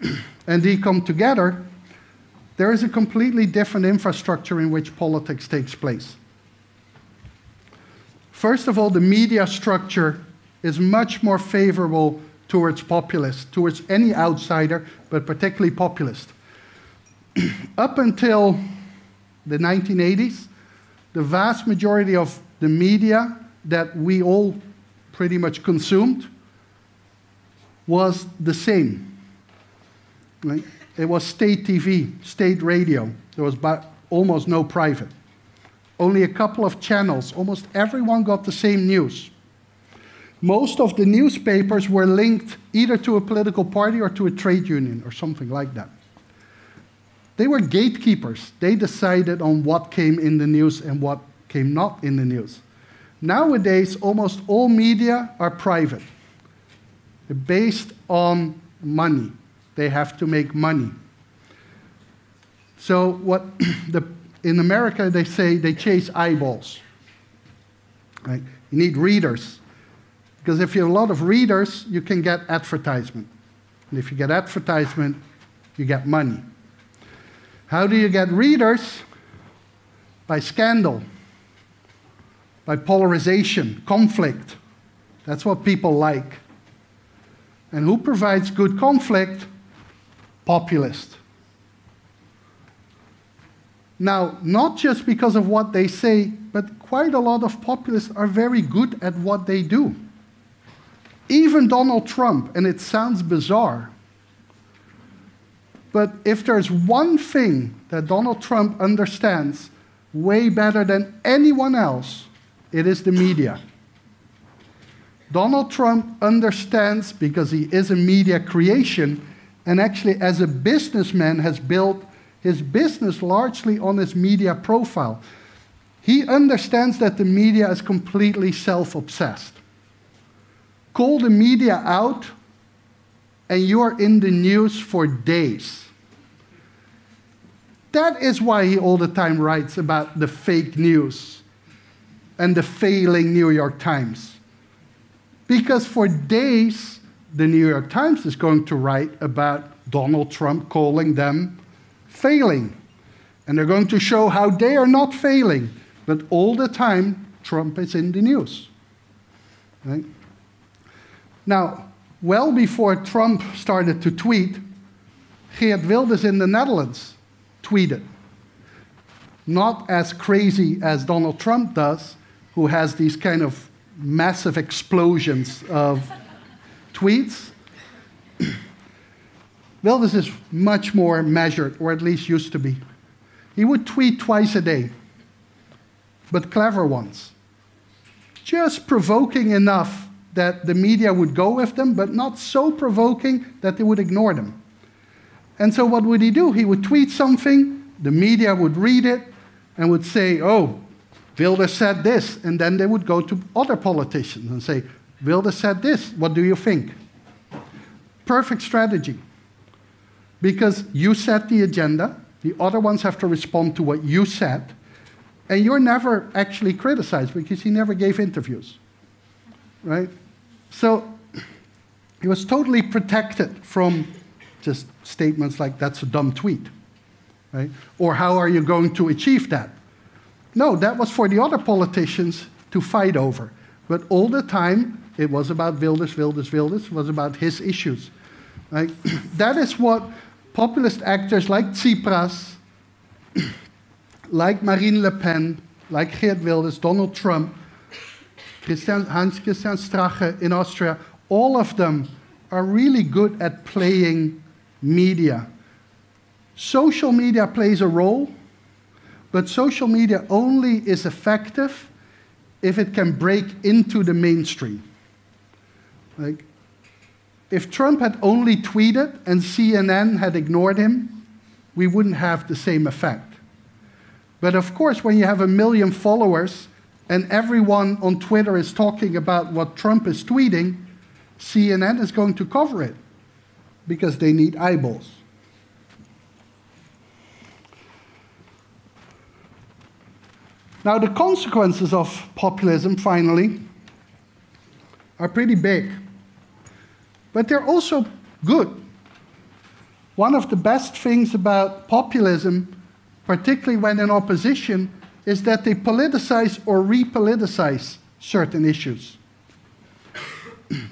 and they come together, there is a completely different infrastructure in which politics takes place. First of all, the media structure is much more favorable towards populists, towards any outsider, but particularly populist. Up until the 1980s, the vast majority of the media that we all pretty much consumed was the same. Right? It was state TV, state radio. There was almost no private. Only a couple of channels. Almost everyone got the same news. most of the newspapers were linked either to a political party or to a trade union or something like that. They were gatekeepers. They decided on what came in the news and what came not in the news. Nowadays, almost all media are private. They're based on money. They have to make money. So, what the, in America they say they chase eyeballs. Right? You need readers. Because if you have a lot of readers, you can get advertisement. And if you get advertisement, you get money. How do you get readers? By scandal, by polarization, conflict. That's what people like. And who provides good conflict? Populists. Now, not just because of what they say, but quite a lot of populists are very good at what they do. Even Donald Trump, and it sounds bizarre, but if there's one thing that Donald Trump understands way better than anyone else, it is the media. Donald Trump understands, because he is a media creation, and actually, as a businessman, has built his business largely on his media profile. He understands that the media is completely self obsessed. Call the media out, and you are in the news for days. That is why he all the time writes about the fake news and the failing New York Times. Because for days, the New York Times is going to write about Donald Trump calling them failing. And they're going to show how they are not failing. But all the time, Trump is in the news. Right? Now, well before Trump started to tweet, Geert Wilders in the Netherlands tweeted. Not as crazy as Donald Trump does, who has these kind of massive explosions of tweets. Wilders is much more measured, or at least used to be. He would tweet twice a day, but clever ones. Just provoking enough that the media would go with them, but not so provoking that they would ignore them. And so, what would he do? He would tweet something, the media would read it, and would say, Oh, Wilders said this. And then they would go to other politicians and say, Wilders said this. What do you think? Perfect strategy because you set the agenda, the other ones have to respond to what you said, and you're never actually criticized because he never gave interviews. Right? So he was totally protected from just statements like, that's a dumb tweet. Right? Or how are you going to achieve that? No, that was for the other politicians to fight over. But all the time, it was about Wilders, Wilders, Wilders, it was about his issues. Right? that is what populist actors like Tsipras, like Marine Le Pen, like Geert Wilders, Donald Trump, Christian, Hans Christian Strache in Austria, all of them are really good at playing media. Social media plays a role, but social media only is effective if it can break into the mainstream. Like, if Trump had only tweeted and CNN had ignored him, we wouldn't have the same effect. But of course, when you have a million followers and everyone on Twitter is talking about what Trump is tweeting, CNN is going to cover it because they need eyeballs. Now, the consequences of populism, finally, are pretty big but they're also good. One of the best things about populism, particularly when in opposition, is that they politicize or repoliticize certain issues.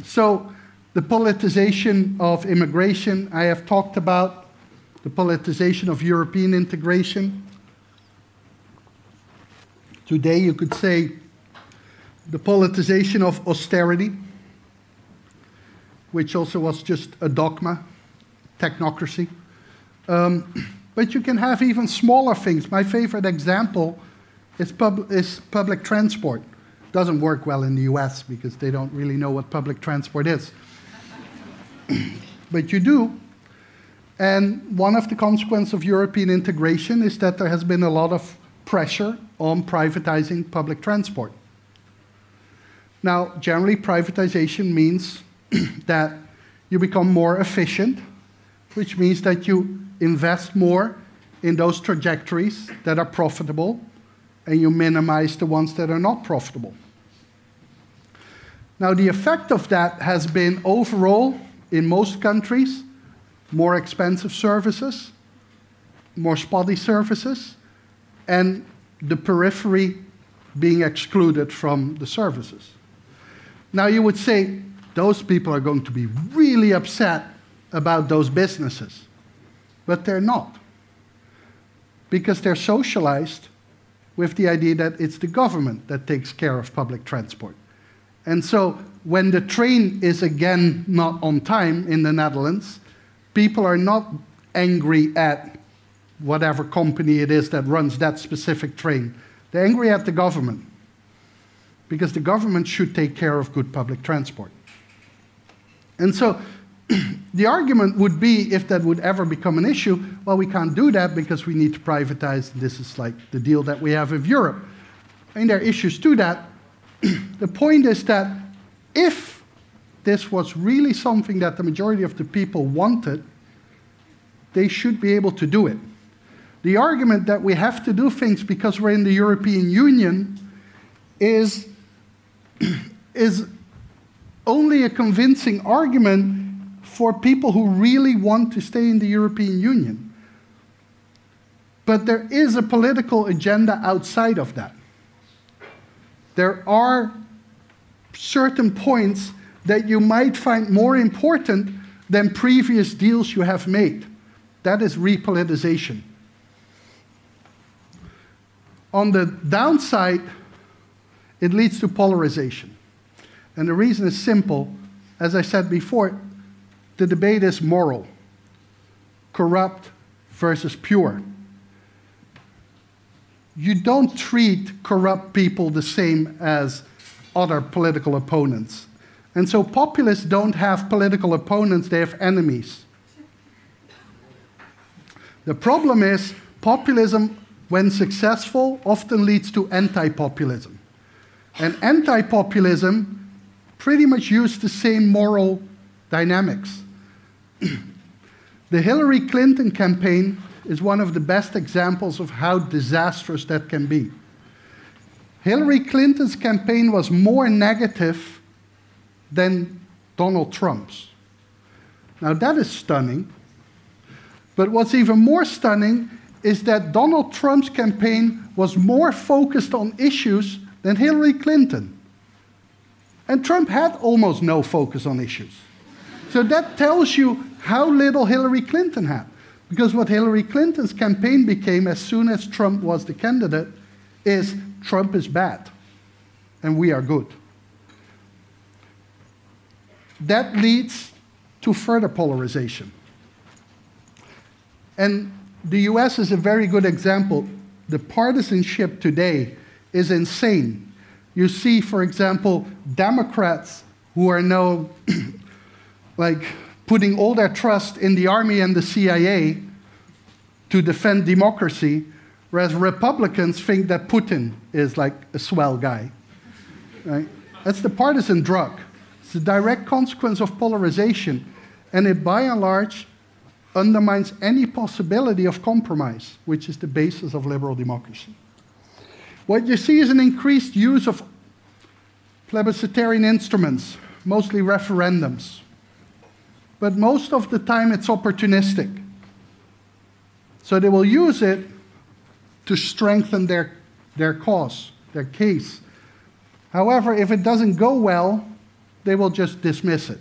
so, the politicization of immigration, I have talked about, the politicization of European integration. Today, you could say the politicization of austerity which also was just a dogma, technocracy. Um, but you can have even smaller things. My favorite example is, pub is public transport. Doesn't work well in the US because they don't really know what public transport is. but you do. And one of the consequences of European integration is that there has been a lot of pressure on privatizing public transport. Now, generally, privatization means that you become more efficient, which means that you invest more in those trajectories that are profitable and you minimize the ones that are not profitable. Now, the effect of that has been overall, in most countries, more expensive services, more spotty services, and the periphery being excluded from the services. Now, you would say those people are going to be really upset about those businesses, but they're not. Because they're socialized with the idea that it's the government that takes care of public transport. And so when the train is again not on time in the Netherlands, people are not angry at whatever company it is that runs that specific train. They're angry at the government because the government should take care of good public transport. And so the argument would be, if that would ever become an issue, well, we can't do that because we need to privatize. This is like the deal that we have with Europe. And there are issues to that. the point is that if this was really something that the majority of the people wanted, they should be able to do it. The argument that we have to do things because we're in the European Union is, is only a convincing argument for people who really want to stay in the European Union. But there is a political agenda outside of that. There are certain points that you might find more important than previous deals you have made. That is repoliticization. On the downside, it leads to polarization. And the reason is simple. As I said before, the debate is moral corrupt versus pure. You don't treat corrupt people the same as other political opponents. And so populists don't have political opponents, they have enemies. The problem is, populism, when successful, often leads to anti populism. And anti populism pretty much use the same moral dynamics. the Hillary Clinton campaign is one of the best examples of how disastrous that can be. Hillary Clinton's campaign was more negative than Donald Trump's. Now, that is stunning. But what's even more stunning is that Donald Trump's campaign was more focused on issues than Hillary Clinton. And Trump had almost no focus on issues. So that tells you how little Hillary Clinton had. Because what Hillary Clinton's campaign became as soon as Trump was the candidate is Trump is bad and we are good. That leads to further polarization. And the US is a very good example. The partisanship today is insane. You see, for example, Democrats who are now like putting all their trust in the army and the CIA to defend democracy, whereas Republicans think that Putin is like a swell guy. Right? That's the partisan drug. It's a direct consequence of polarization, and it by and large undermines any possibility of compromise, which is the basis of liberal democracy. What you see is an increased use of plebiscitarian instruments, mostly referendums. But most of the time it's opportunistic. So they will use it to strengthen their, their cause, their case. However, if it doesn't go well, they will just dismiss it.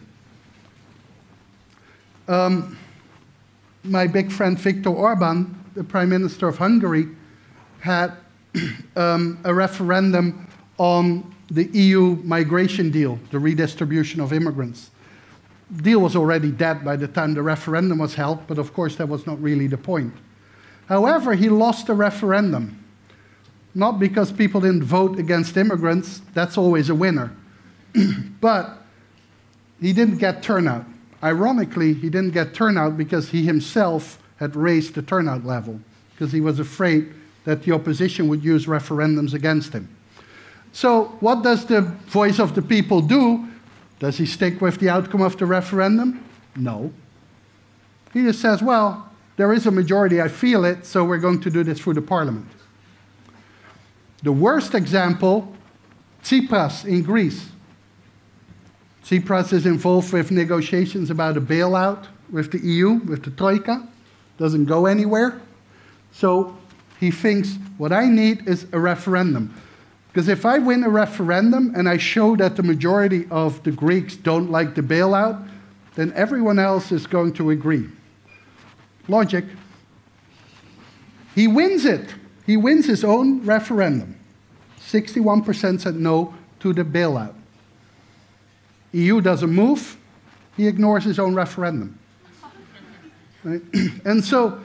Um, my big friend Viktor Orban, the Prime Minister of Hungary, had um, a referendum on the EU migration deal, the redistribution of immigrants. Deal was already dead by the time the referendum was held, but of course that was not really the point. However, he lost the referendum not because people didn't vote against immigrants, that's always a winner, but he didn't get turnout. Ironically, he didn't get turnout because he himself had raised the turnout level, because he was afraid that the opposition would use referendums against him. So, what does the voice of the people do? Does he stick with the outcome of the referendum? No. He just says, well, there is a majority, I feel it, so we're going to do this through the parliament. The worst example, Tsipras in Greece. Tsipras is involved with negotiations about a bailout with the EU, with the Troika. Doesn't go anywhere. So he thinks, what I need is a referendum. Because if I win a referendum and I show that the majority of the Greeks don't like the bailout, then everyone else is going to agree. Logic. He wins it. He wins his own referendum. 61% said no to the bailout. EU doesn't move, he ignores his own referendum. Right? and so,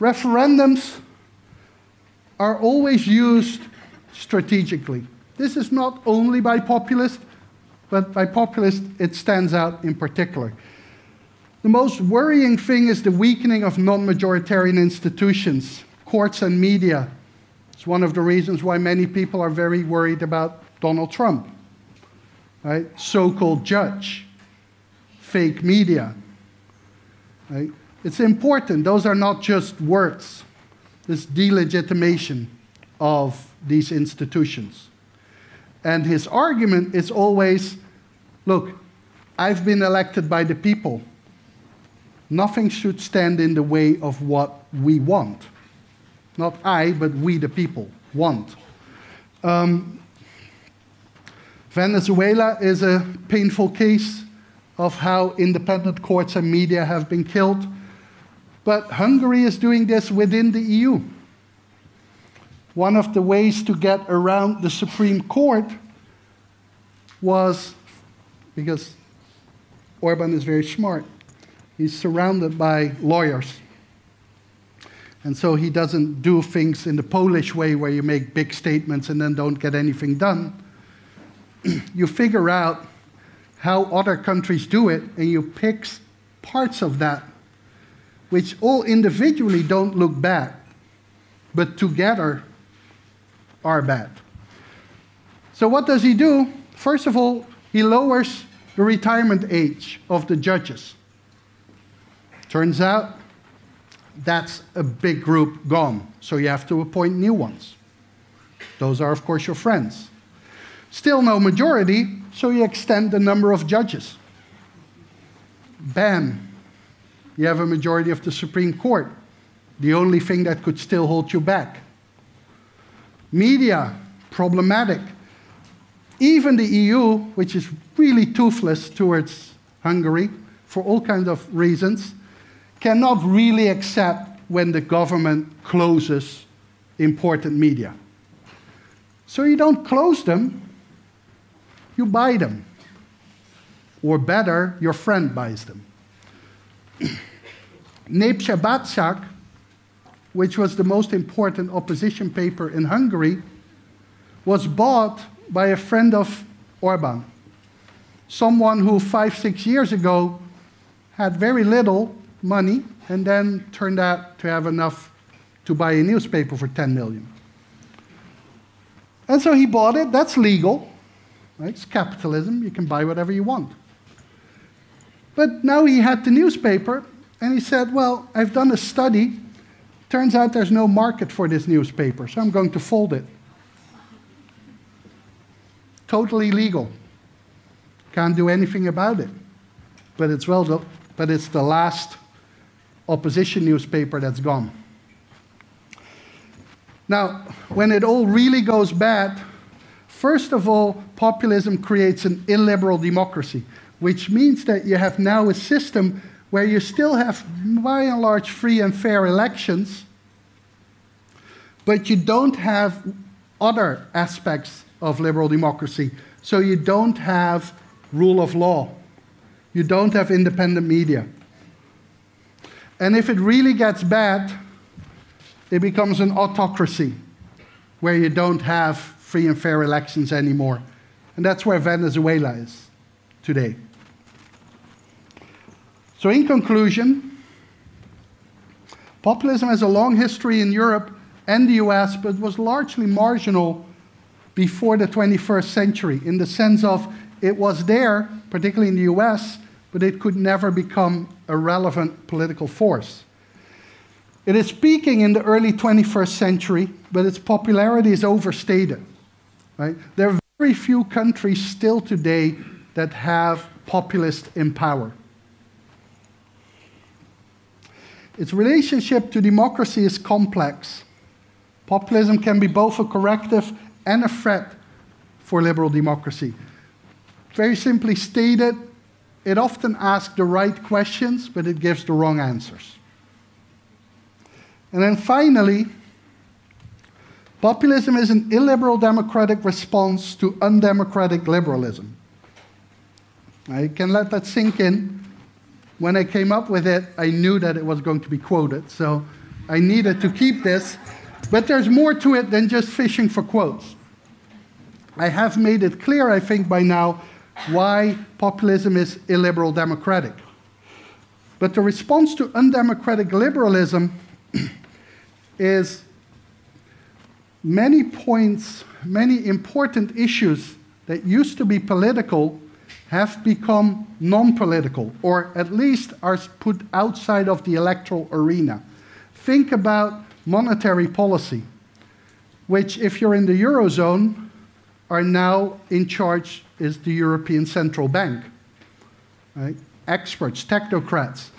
referendums are always used strategically. This is not only by populists, but by populists it stands out in particular. The most worrying thing is the weakening of non majoritarian institutions, courts, and media. It's one of the reasons why many people are very worried about Donald Trump. Right? So called judge, fake media. Right? It's important. Those are not just words, this delegitimation of these institutions. And his argument is always look, I've been elected by the people. Nothing should stand in the way of what we want. Not I, but we, the people, want. Um, Venezuela is a painful case of how independent courts and media have been killed. But Hungary is doing this within the EU. One of the ways to get around the Supreme Court was because Orban is very smart. He's surrounded by lawyers. And so he doesn't do things in the Polish way where you make big statements and then don't get anything done. you figure out how other countries do it and you pick parts of that, which all individually don't look bad, but together are bad. So, what does he do? First of all, he lowers the retirement age of the judges. Turns out that's a big group gone, so you have to appoint new ones. Those are, of course, your friends. Still no majority, so you extend the number of judges. Bam, you have a majority of the Supreme Court, the only thing that could still hold you back. Media, problematic. Even the EU, which is really toothless towards Hungary for all kinds of reasons, cannot really accept when the government closes important media. So you don't close them, you buy them. Or better, your friend buys them. Népszabadság, which was the most important opposition paper in Hungary, was bought by a friend of Orban. Someone who five, six years ago had very little money and then turned out to have enough to buy a newspaper for 10 million. And so he bought it. That's legal. Right? It's capitalism. You can buy whatever you want. But now he had the newspaper, and he said, Well, I've done a study. Turns out there's no market for this newspaper, so I'm going to fold it. Totally legal. Can't do anything about it. But it's, well, but it's the last opposition newspaper that's gone. Now, when it all really goes bad, first of all, populism creates an illiberal democracy, which means that you have now a system where you still have, by and large, free and fair elections, but you don't have other aspects of liberal democracy. So you don't have rule of law, you don't have independent media. And if it really gets bad, it becomes an autocracy where you don't have free and fair elections anymore. And that's where Venezuela is today. So, in conclusion, populism has a long history in Europe and the US, but was largely marginal before the 21st century in the sense of it was there, particularly in the US, but it could never become a relevant political force. It is peaking in the early 21st century, but its popularity is overstated. Right? There are very few countries still today that have populists in power. Its relationship to democracy is complex. Populism can be both a corrective and a threat for liberal democracy. Very simply stated, it often asks the right questions, but it gives the wrong answers. And then finally, populism is an illiberal democratic response to undemocratic liberalism. I can let that sink in. When I came up with it, I knew that it was going to be quoted, so I needed to keep this. But there's more to it than just fishing for quotes. I have made it clear, I think, by now, why populism is illiberal democratic. But the response to undemocratic liberalism is many points, many important issues that used to be political have become non political, or at least are put outside of the electoral arena. Think about monetary policy, which, if you're in the Eurozone, are now in charge is the European Central Bank. Right? Experts, technocrats.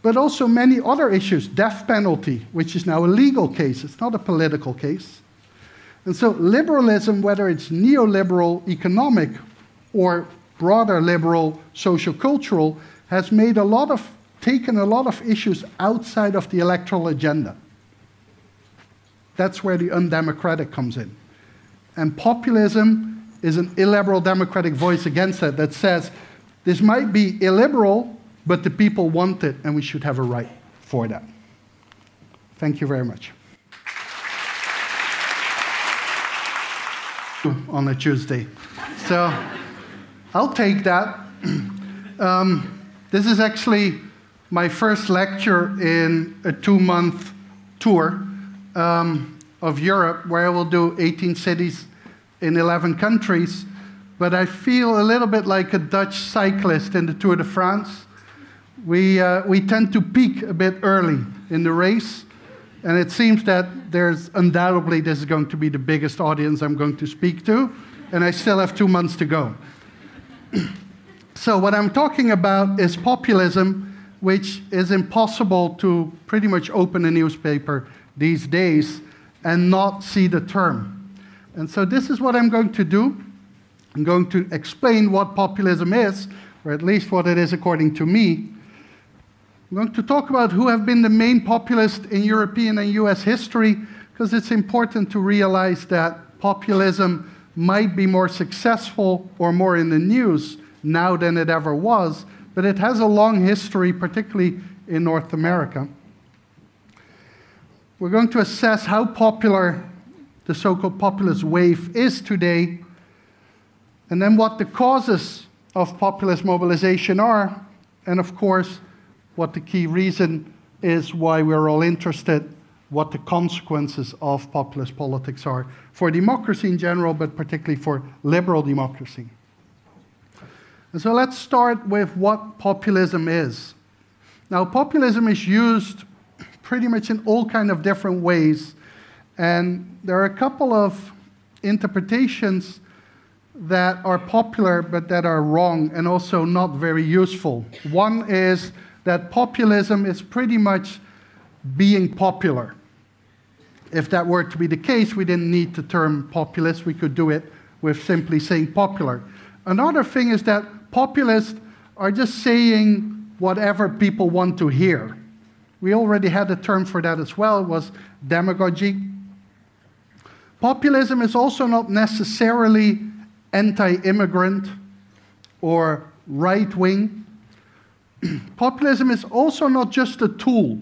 But also many other issues, death penalty, which is now a legal case, it's not a political case. And so liberalism, whether it's neoliberal economic or broader liberal social cultural, has made a lot of taken a lot of issues outside of the electoral agenda. That's where the undemocratic comes in. And populism is an illiberal democratic voice against that that says this might be illiberal, but the people want it and we should have a right for that. Thank you very much. On a Tuesday. So I'll take that. Um, this is actually my first lecture in a two month tour um, of Europe where I will do 18 cities in 11 countries. But I feel a little bit like a Dutch cyclist in the Tour de France. We, uh, we tend to peak a bit early in the race. And it seems that there's undoubtedly this is going to be the biggest audience I'm going to speak to. And I still have two months to go. so, what I'm talking about is populism, which is impossible to pretty much open a newspaper these days and not see the term. And so, this is what I'm going to do. I'm going to explain what populism is, or at least what it is according to me. I'm going to talk about who have been the main populists in European and US history, because it's important to realize that populism might be more successful or more in the news now than it ever was, but it has a long history, particularly in North America. We're going to assess how popular the so called populist wave is today, and then what the causes of populist mobilization are, and of course, what the key reason is why we're all interested what the consequences of populist politics are for democracy in general, but particularly for liberal democracy. And so let's start with what populism is. Now, populism is used pretty much in all kind of different ways, and there are a couple of interpretations that are popular but that are wrong and also not very useful. One is that populism is pretty much being popular. If that were to be the case, we didn't need the term populist. We could do it with simply saying popular. Another thing is that populists are just saying whatever people want to hear. We already had a term for that as well, it was demagogy. Populism is also not necessarily anti immigrant or right wing. Populism is also not just a tool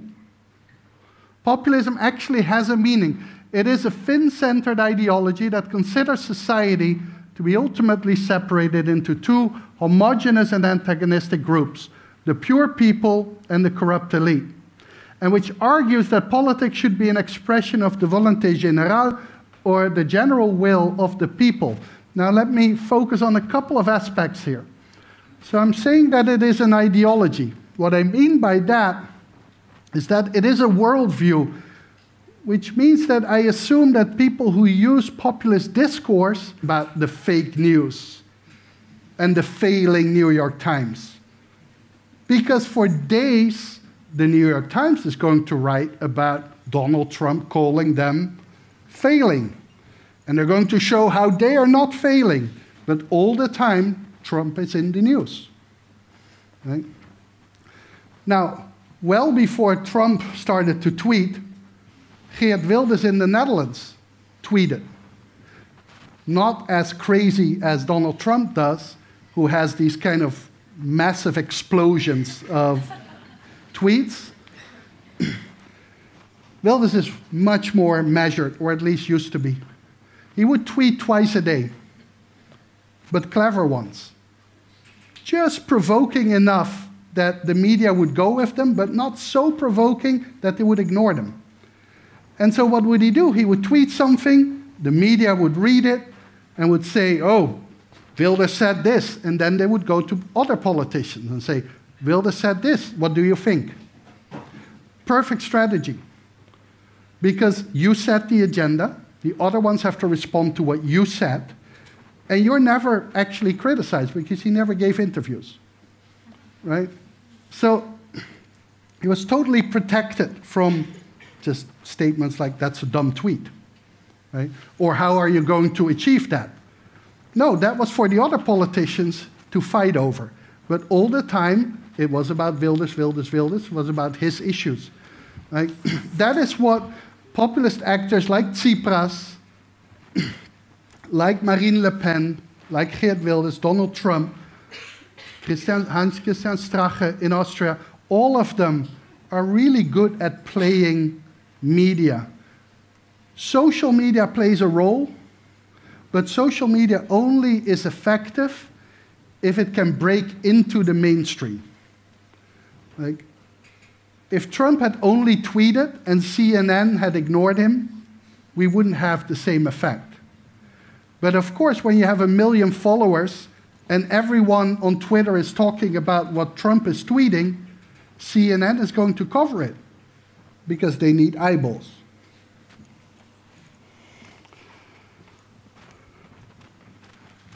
Populism actually has a meaning. It is a thin centered ideology that considers society to be ultimately separated into two homogeneous and antagonistic groups the pure people and the corrupt elite, and which argues that politics should be an expression of the volonté générale or the general will of the people. Now, let me focus on a couple of aspects here. So, I'm saying that it is an ideology. What I mean by that is that it is a worldview, which means that I assume that people who use populist discourse about the fake news and the failing New York Times, because for days the New York Times is going to write about Donald Trump calling them failing. And they're going to show how they are not failing, but all the time Trump is in the news. Right? Now, well before Trump started to tweet, Geert Wilders in the Netherlands tweeted. Not as crazy as Donald Trump does, who has these kind of massive explosions of tweets. Wilders is much more measured, or at least used to be. He would tweet twice a day, but clever ones. Just provoking enough that the media would go with them, but not so provoking that they would ignore them. And so, what would he do? He would tweet something, the media would read it, and would say, Oh, Wilders said this. And then they would go to other politicians and say, Wilders said this. What do you think? Perfect strategy. Because you set the agenda, the other ones have to respond to what you said, and you're never actually criticized because he never gave interviews. Right? So he was totally protected from just statements like, that's a dumb tweet. Right? Or how are you going to achieve that? No, that was for the other politicians to fight over. But all the time, it was about Wilders, Wilders, Wilders, it was about his issues. Right? that is what populist actors like Tsipras, like Marine Le Pen, like Geert Wilders, Donald Trump, Christian, Hans Christian Strache in Austria, all of them are really good at playing media. Social media plays a role, but social media only is effective if it can break into the mainstream. Like, if Trump had only tweeted and CNN had ignored him, we wouldn't have the same effect. But of course, when you have a million followers and everyone on Twitter is talking about what Trump is tweeting, CNN is going to cover it because they need eyeballs.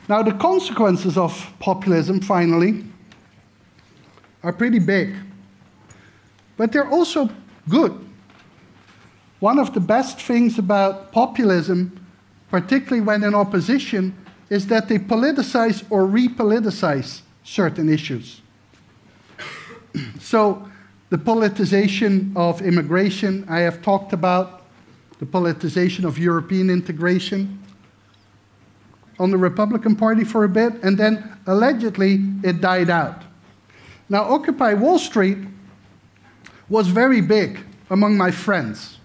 Now, the consequences of populism, finally, are pretty big. But they're also good. One of the best things about populism, particularly when in opposition, is that they politicize or repoliticize certain issues. so, the politicization of immigration, I have talked about, the politicization of European integration on the Republican Party for a bit, and then allegedly it died out. Now, Occupy Wall Street was very big among my friends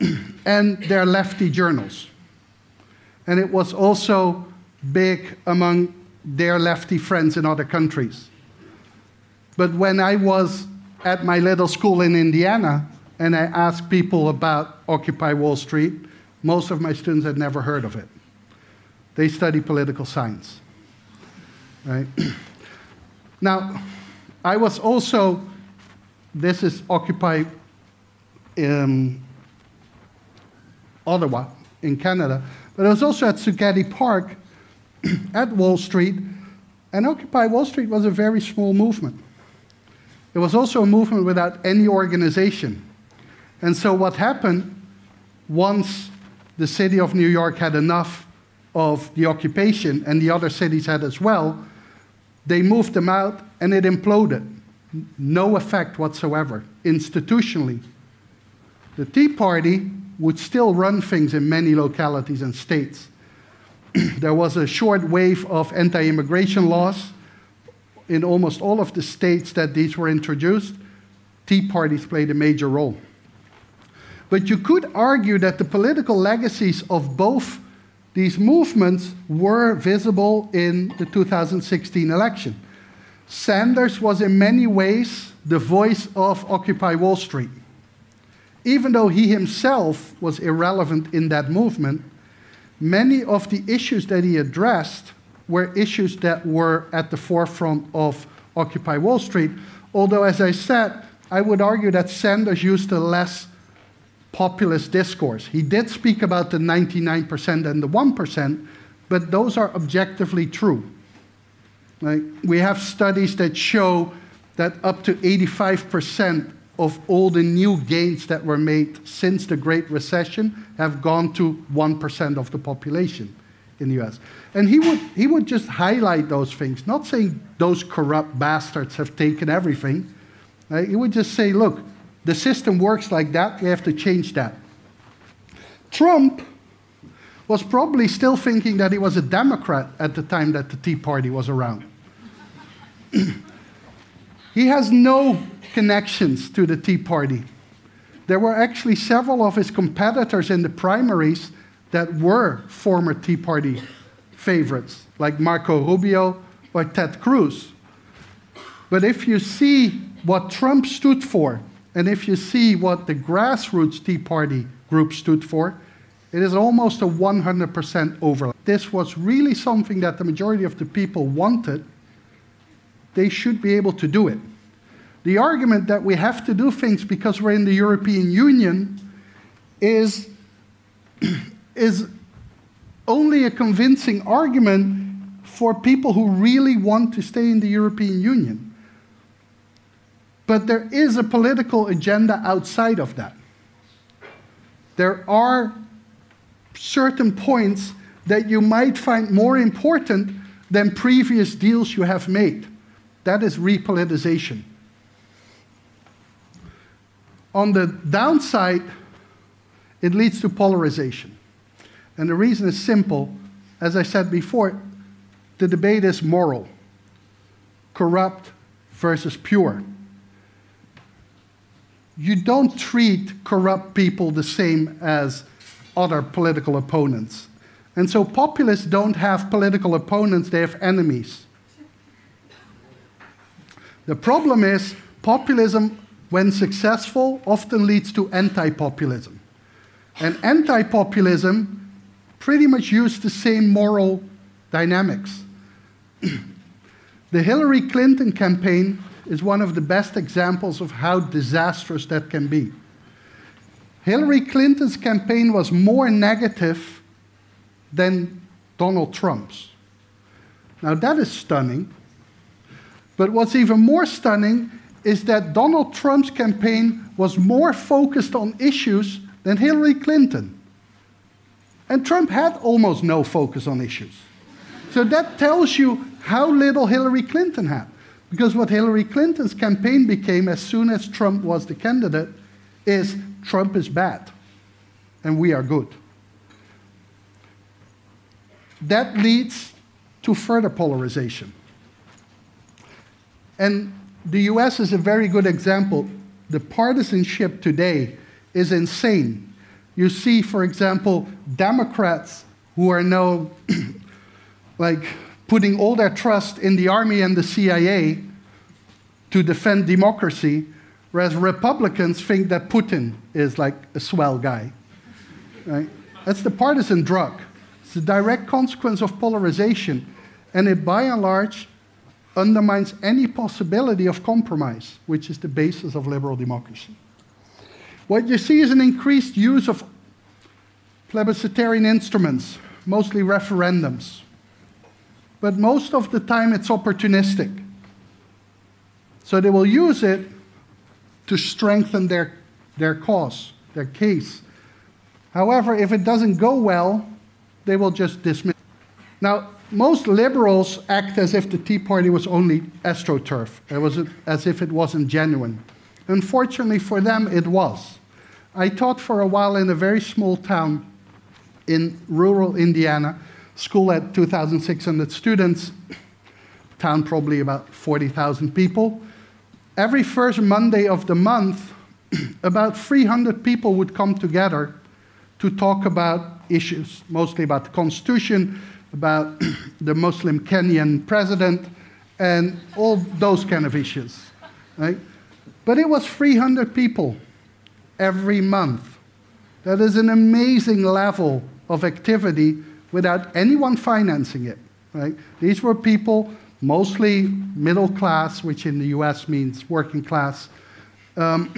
and their lefty journals. And it was also big among their lefty friends in other countries. But when I was at my little school in Indiana and I asked people about Occupy Wall Street, most of my students had never heard of it. They study political science. Right? now, I was also this is Occupy um, Ottawa in Canada, but it was also at Zuccotti Park at Wall Street, and Occupy Wall Street was a very small movement. It was also a movement without any organization. And so, what happened once the city of New York had enough of the occupation, and the other cities had as well, they moved them out and it imploded no effect whatsoever institutionally. The Tea Party would still run things in many localities and states. there was a short wave of anti immigration laws in almost all of the states that these were introduced. Tea parties played a major role. But you could argue that the political legacies of both these movements were visible in the 2016 election. Sanders was in many ways the voice of Occupy Wall Street. Even though he himself was irrelevant in that movement, many of the issues that he addressed were issues that were at the forefront of Occupy Wall Street. Although, as I said, I would argue that Sanders used a less populist discourse. He did speak about the 99% and the 1%, but those are objectively true. Like, we have studies that show that up to 85% of all the new gains that were made since the Great Recession have gone to 1% of the population in the US. And he would, he would just highlight those things, not saying those corrupt bastards have taken everything. Right? He would just say, look, the system works like that, we have to change that. Trump was probably still thinking that he was a Democrat at the time that the Tea Party was around. he has no connections to the Tea Party. There were actually several of his competitors in the primaries that were former Tea Party favorites, like Marco Rubio or Ted Cruz. But if you see what Trump stood for, and if you see what the grassroots Tea Party group stood for, it is almost a 100% overlap. This was really something that the majority of the people wanted. They should be able to do it. The argument that we have to do things because we're in the European Union is is only a convincing argument for people who really want to stay in the European Union. But there is a political agenda outside of that. There are certain points that you might find more important than previous deals you have made. That is repoliticization. On the downside, it leads to polarization. And the reason is simple. As I said before, the debate is moral corrupt versus pure. You don't treat corrupt people the same as other political opponents. And so populists don't have political opponents, they have enemies. The problem is, populism, when successful, often leads to anti populism. And anti populism pretty much use the same moral dynamics. the Hillary Clinton campaign is one of the best examples of how disastrous that can be. Hillary Clinton's campaign was more negative than Donald Trump's. Now, that is stunning. But what's even more stunning is that Donald Trump's campaign was more focused on issues than Hillary Clinton. And Trump had almost no focus on issues. So that tells you how little Hillary Clinton had. Because what Hillary Clinton's campaign became as soon as Trump was the candidate is Trump is bad and we are good. That leads to further polarization. And the US is a very good example. The partisanship today is insane you see, for example, Democrats who are now like putting all their trust in the army and the CIA to defend democracy, whereas Republicans think that Putin is like a swell guy. Right? That's the partisan drug. It's a direct consequence of polarization, and it by and large undermines any possibility of compromise, which is the basis of liberal democracy. What you see is an increased use of plebiscitarian instruments, mostly referendums. But most of the time it's opportunistic. So they will use it to strengthen their, their cause, their case. However, if it doesn't go well, they will just dismiss. Now, most liberals act as if the Tea Party was only astroturf, it was as if it wasn't genuine. Unfortunately for them, it was. I taught for a while in a very small town in rural Indiana, school at 2,600 students, town probably about 40,000 people. Every first Monday of the month, about 300 people would come together to talk about issues, mostly about the constitution, about the Muslim Kenyan president, and all those kind of issues. Right? But it was 300 people every month. That is an amazing level of activity without anyone financing it. Right? These were people, mostly middle class, which in the US means working class, um,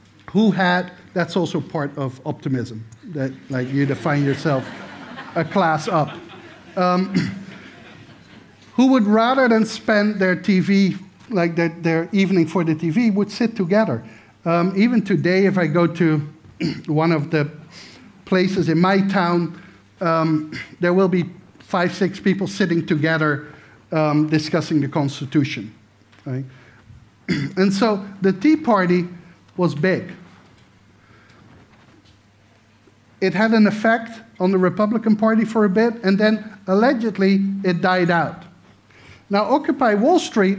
who had, that's also part of optimism, that like you define yourself a class up, um, who would rather than spend their TV, like their, their evening for the TV, would sit together. Um, even today, if I go to one of the places in my town, um, there will be five, six people sitting together um, discussing the Constitution. Right? and so the Tea Party was big. It had an effect on the Republican Party for a bit, and then allegedly it died out. Now, Occupy Wall Street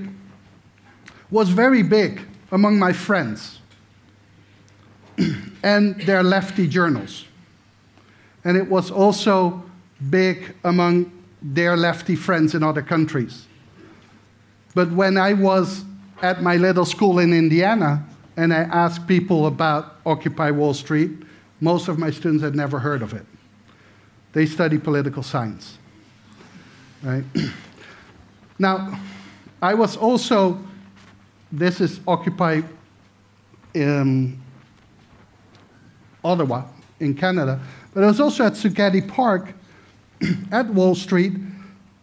was very big among my friends and their lefty journals. And it was also big among their lefty friends in other countries. But when I was at my little school in Indiana and I asked people about Occupy Wall Street, most of my students had never heard of it. They study political science. Right? now, I was also, this is Occupy um, Ottawa in Canada, but I was also at Zuccotti Park at Wall Street,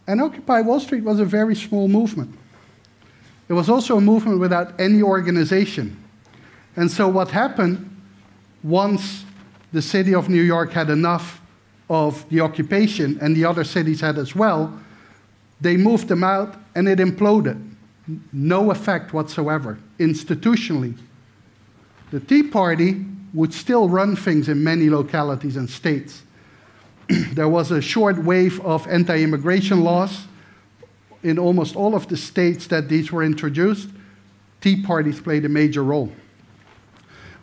and Occupy Wall Street was a very small movement. It was also a movement without any organization. And so, what happened once the city of New York had enough of the occupation, and the other cities had as well, they moved them out and it imploded. No effect whatsoever, institutionally. The Tea Party would still run things in many localities and states. there was a short wave of anti immigration laws in almost all of the states that these were introduced. Tea parties played a major role.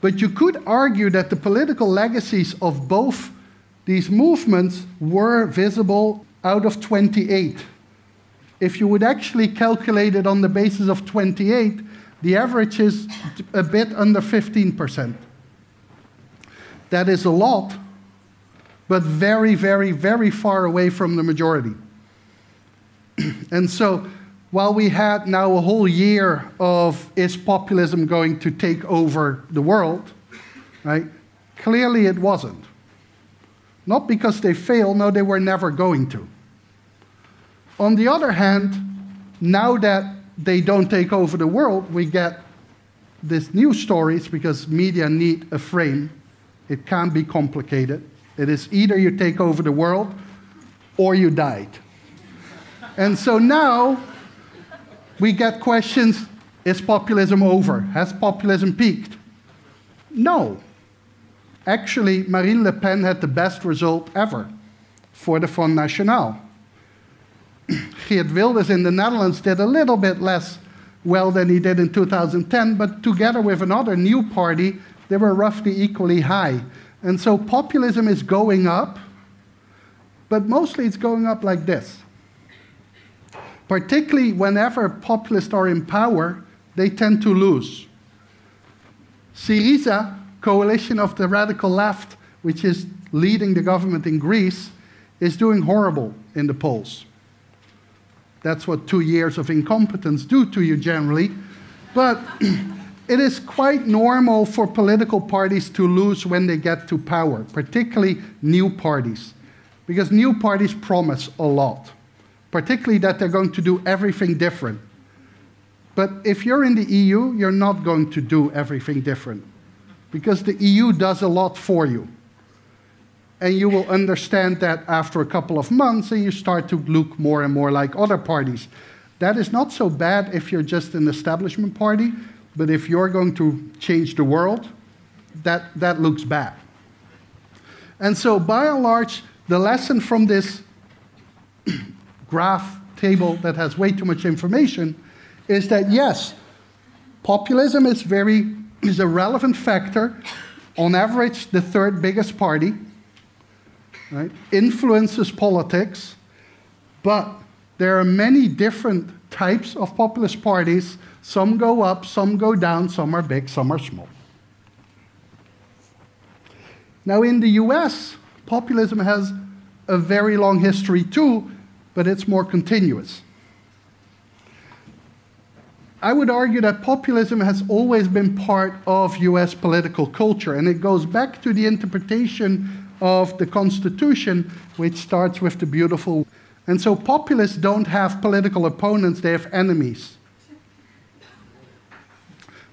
But you could argue that the political legacies of both these movements were visible out of 28. If you would actually calculate it on the basis of 28, the average is a bit under 15%. That is a lot, but very, very, very far away from the majority. and so, while we had now a whole year of is populism going to take over the world, right? Clearly it wasn't. Not because they failed, no, they were never going to. On the other hand, now that they don't take over the world, we get these new stories because media need a frame. It can't be complicated. It is either you take over the world or you died. And so now we get questions is populism over? Has populism peaked? No. Actually, Marine Le Pen had the best result ever for the Front National. Geert Wilders in the Netherlands did a little bit less well than he did in 2010, but together with another new party, they were roughly equally high. And so populism is going up, but mostly it's going up like this. Particularly whenever populists are in power, they tend to lose. Syriza, coalition of the radical left, which is leading the government in Greece, is doing horrible in the polls. That's what two years of incompetence do to you generally. But it is quite normal for political parties to lose when they get to power, particularly new parties, because new parties promise a lot, particularly that they're going to do everything different. But if you're in the EU, you're not going to do everything different, because the EU does a lot for you. And you will understand that after a couple of months, and you start to look more and more like other parties. That is not so bad if you're just an establishment party, but if you're going to change the world, that, that looks bad. And so, by and large, the lesson from this graph table that has way too much information is that yes, populism is very is a relevant factor, on average, the third biggest party, right? influences politics, but there are many different types of populist parties. Some go up, some go down, some are big, some are small. Now, in the US, populism has a very long history too, but it's more continuous. I would argue that populism has always been part of US political culture, and it goes back to the interpretation of the Constitution, which starts with the beautiful. And so populists don't have political opponents, they have enemies.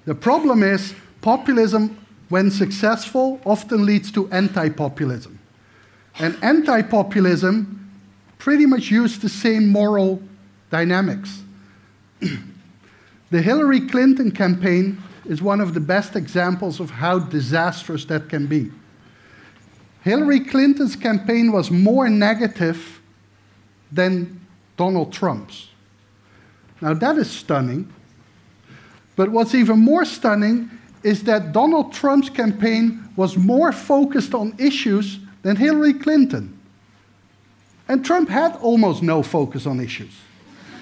The problem is, populism, when successful, often leads to anti populism. And anti populism pretty much use the same moral dynamics. the Hillary Clinton campaign is one of the best examples of how disastrous that can be. Hillary Clinton's campaign was more negative than Donald Trump's. Now, that is stunning. But what's even more stunning is that Donald Trump's campaign was more focused on issues than Hillary Clinton. And Trump had almost no focus on issues.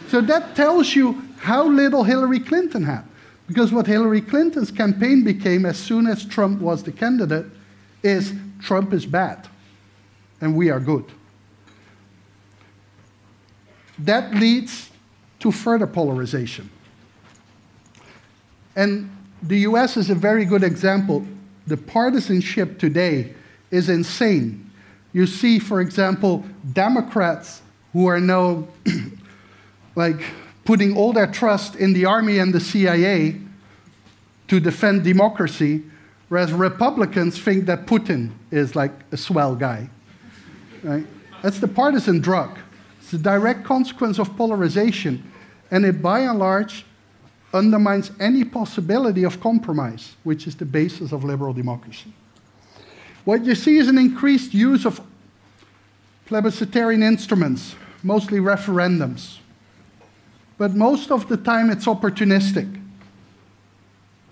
So that tells you how little Hillary Clinton had. Because what Hillary Clinton's campaign became as soon as Trump was the candidate is Trump is bad and we are good. That leads to further polarization. And the US is a very good example. The partisanship today is insane. You see, for example, Democrats who are now like putting all their trust in the army and the CIA to defend democracy, whereas Republicans think that Putin is like a swell guy. Right? That's the partisan drug. It's a direct consequence of polarization, and it by and large undermines any possibility of compromise, which is the basis of liberal democracy. What you see is an increased use of plebiscitarian instruments, mostly referendums. But most of the time it's opportunistic.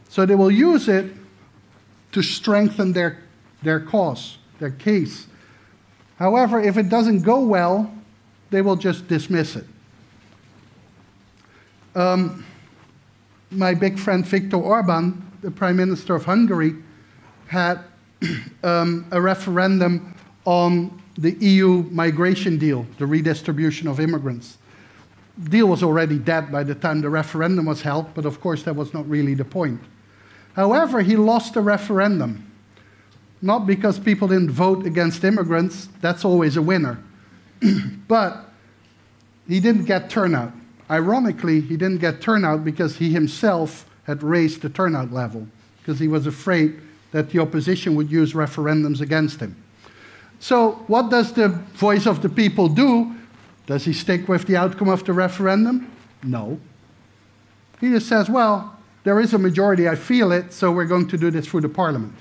So they will use it to strengthen their, their cause, their case. However, if it doesn't go well, they will just dismiss it. Um, my big friend Viktor Orban, the Prime Minister of Hungary, had um, a referendum on the EU migration deal, the redistribution of immigrants. The deal was already dead by the time the referendum was held, but of course that was not really the point. However, he lost the referendum, not because people didn't vote against immigrants, that's always a winner, but he didn't get turnout. Ironically, he didn't get turnout because he himself had raised the turnout level, because he was afraid that the opposition would use referendums against him. So, what does the voice of the people do? Does he stick with the outcome of the referendum? No. He just says, well, there is a majority, I feel it, so we're going to do this through the parliament.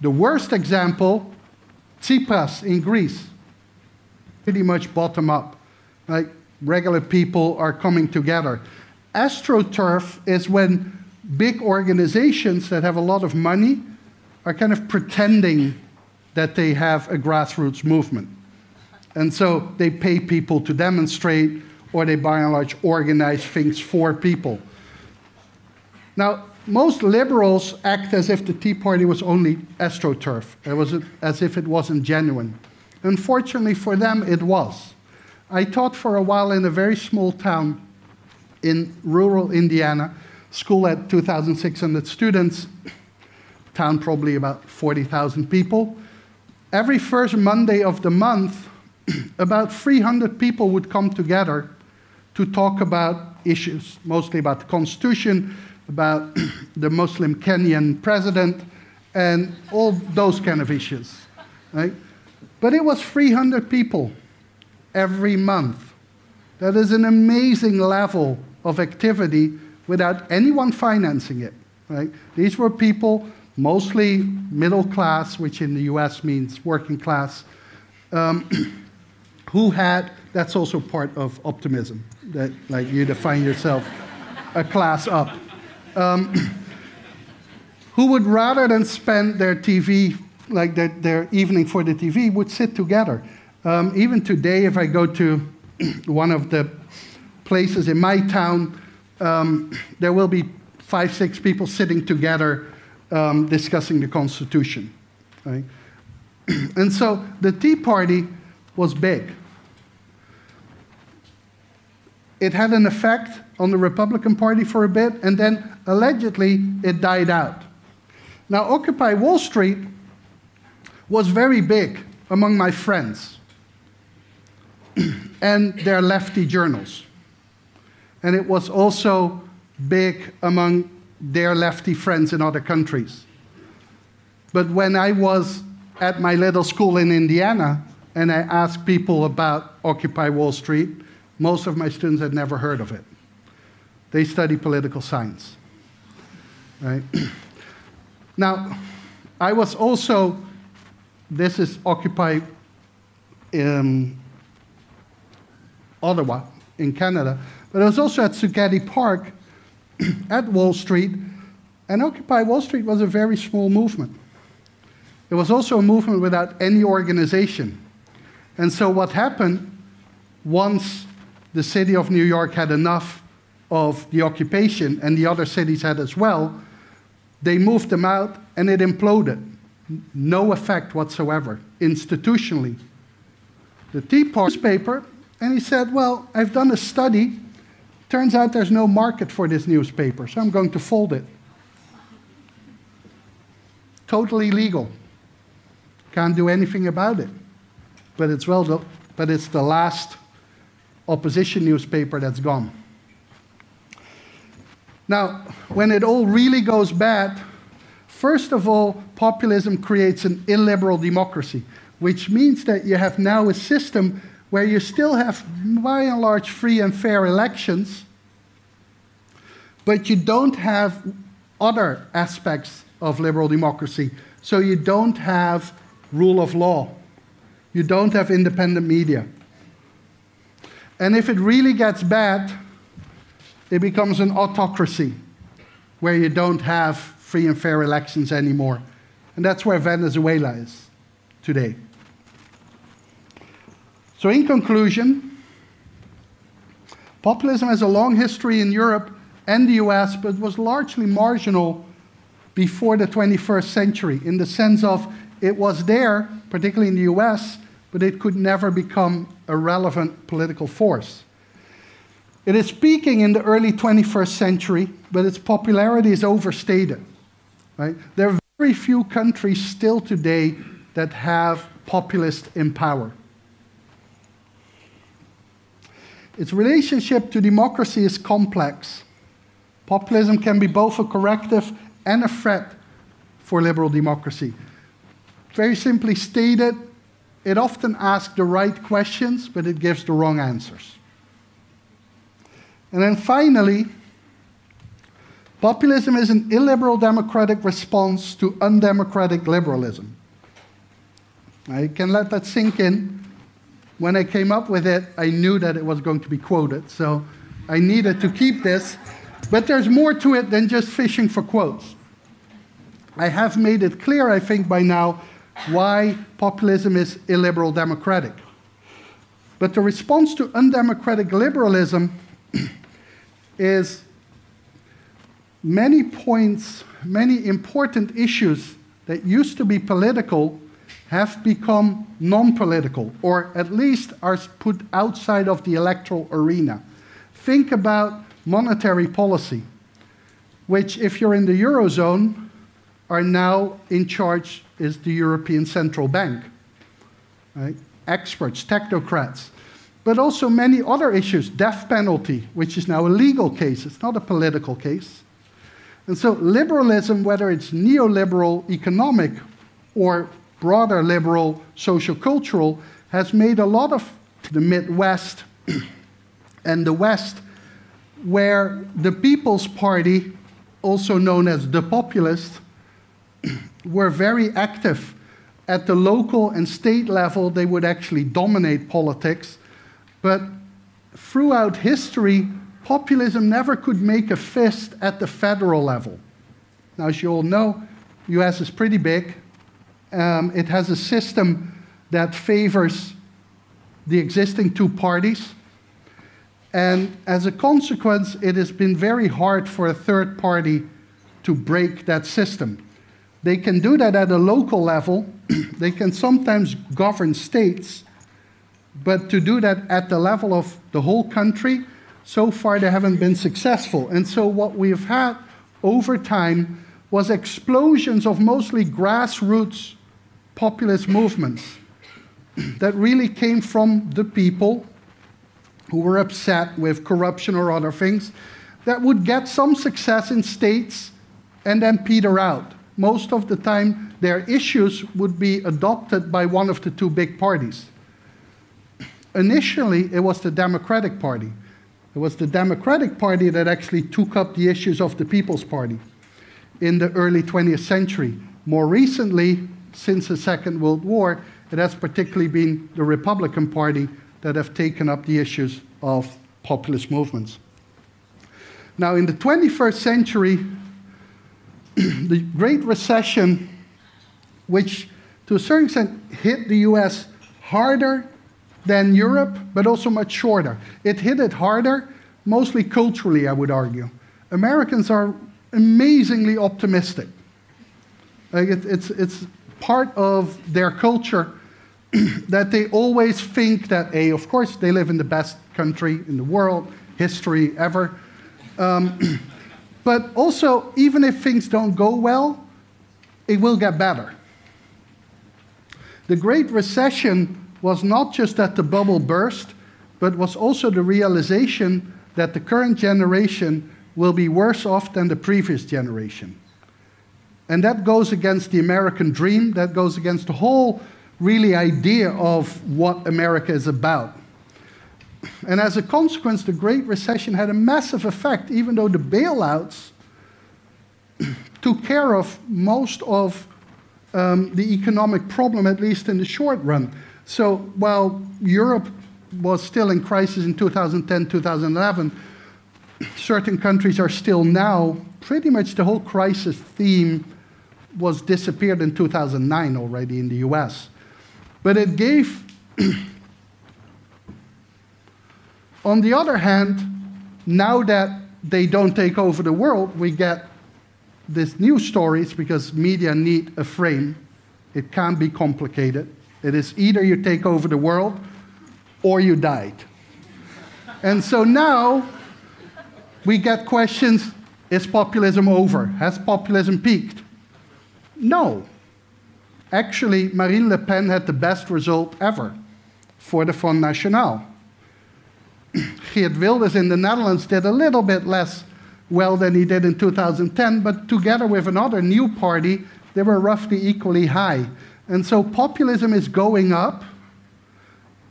The worst example, Tsipras in Greece, pretty much bottom up. Like regular people are coming together. AstroTurf is when big organizations that have a lot of money are kind of pretending that they have a grassroots movement. And so they pay people to demonstrate, or they by and large organize things for people. Now, most liberals act as if the Tea Party was only astroturf, it was as if it wasn't genuine. Unfortunately for them, it was. I taught for a while in a very small town in rural Indiana, school had 2,600 students, town probably about 40,000 people. Every first Monday of the month, about 300 people would come together to talk about issues, mostly about the Constitution, about the Muslim Kenyan president, and all those kind of issues. Right? But it was 300 people every month. That is an amazing level of activity without anyone financing it. Right? These were people, mostly middle class, which in the US means working class, um, who had, that's also part of optimism, that like you define yourself a class up. Um, who would rather than spend their TV, like their, their evening for the TV, would sit together. Um, even today, if I go to one of the places in my town, um, there will be five, six people sitting together um, discussing the Constitution. Right? and so the Tea Party was big. It had an effect on the Republican Party for a bit, and then allegedly it died out. Now, Occupy Wall Street was very big among my friends and their lefty journals. And it was also big among their lefty friends in other countries. But when I was at my little school in Indiana and I asked people about Occupy Wall Street, most of my students had never heard of it. They study political science. Right? now, I was also, this is Occupy um, Ottawa in Canada, but I was also at Zuccotti Park at Wall Street, and Occupy Wall Street was a very small movement. It was also a movement without any organization. And so, what happened once the city of New York had enough of the occupation, and the other cities had as well, they moved them out and it imploded. No effect whatsoever, institutionally. The Tea Party newspaper, and he said, Well, I've done a study. Turns out there's no market for this newspaper, so I'm going to fold it. Totally legal. Can't do anything about it. But it's, well, but it's the last opposition newspaper that's gone. Now, when it all really goes bad, first of all, populism creates an illiberal democracy, which means that you have now a system where you still have, by and large, free and fair elections, but you don't have other aspects of liberal democracy. So you don't have rule of law, you don't have independent media. And if it really gets bad, it becomes an autocracy where you don't have free and fair elections anymore. And that's where Venezuela is today. So, in conclusion, populism has a long history in Europe and the US, but was largely marginal before the 21st century in the sense of it was there, particularly in the US, but it could never become a relevant political force. It is peaking in the early 21st century, but its popularity is overstated. Right? There are very few countries still today that have populists in power. Its relationship to democracy is complex. Populism can be both a corrective and a threat for liberal democracy. Very simply stated, it often asks the right questions, but it gives the wrong answers. And then finally, populism is an illiberal democratic response to undemocratic liberalism. I can let that sink in. When I came up with it, I knew that it was going to be quoted, so I needed to keep this. But there's more to it than just fishing for quotes. I have made it clear, I think, by now, why populism is illiberal democratic. But the response to undemocratic liberalism is many points, many important issues that used to be political have become non political, or at least are put outside of the electoral arena. Think about monetary policy, which, if you're in the Eurozone, are now in charge is the European Central Bank. Right? Experts, technocrats. But also many other issues, death penalty, which is now a legal case, it's not a political case. And so liberalism, whether it's neoliberal economic or broader liberal social cultural, has made a lot of the Midwest and the West, where the People's Party, also known as the Populist, were very active at the local and state level. They would actually dominate politics. But throughout history, populism never could make a fist at the federal level. Now, as you all know, US is pretty big. Um, it has a system that favors the existing two parties. And as a consequence, it has been very hard for a third party to break that system. They can do that at a local level, they can sometimes govern states, but to do that at the level of the whole country, so far they haven't been successful. And so, what we've had over time was explosions of mostly grassroots populist movements that really came from the people who were upset with corruption or other things that would get some success in states and then peter out. Most of the time, their issues would be adopted by one of the two big parties. Initially, it was the Democratic Party. It was the Democratic Party that actually took up the issues of the People's Party in the early 20th century. More recently, since the Second World War, it has particularly been the Republican Party that have taken up the issues of populist movements. Now, in the 21st century, the Great Recession, which to a certain extent hit the US harder than Europe, but also much shorter. It hit it harder, mostly culturally, I would argue. Americans are amazingly optimistic. Like it, it's, it's part of their culture that they always think that, A, of course, they live in the best country in the world, history ever. Um, but also, even if things don't go well, it will get better. The Great Recession was not just that the bubble burst, but was also the realization that the current generation will be worse off than the previous generation. And that goes against the American dream, that goes against the whole really idea of what America is about. And as a consequence, the Great Recession had a massive effect, even though the bailouts took care of most of um, the economic problem, at least in the short run. So while Europe was still in crisis in 2010, 2011, certain countries are still now, pretty much the whole crisis theme was disappeared in 2009 already in the US. But it gave, on the other hand, now that they don't take over the world, we get these new stories because media need a frame. It can't be complicated. It is either you take over the world or you died. And so now we get questions is populism over? Has populism peaked? No. Actually, Marine Le Pen had the best result ever for the Front National. Geert Wilders in the Netherlands did a little bit less well than he did in 2010, but together with another new party, they were roughly equally high. And so populism is going up,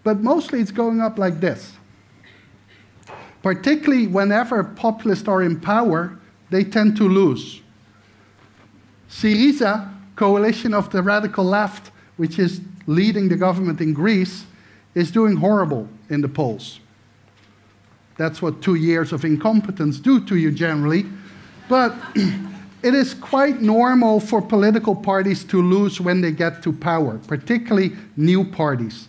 but mostly it's going up like this. Particularly whenever populists are in power, they tend to lose. Syriza, coalition of the radical left, which is leading the government in Greece, is doing horrible in the polls. That's what two years of incompetence do to you generally. But it is quite normal for political parties to lose when they get to power, particularly new parties,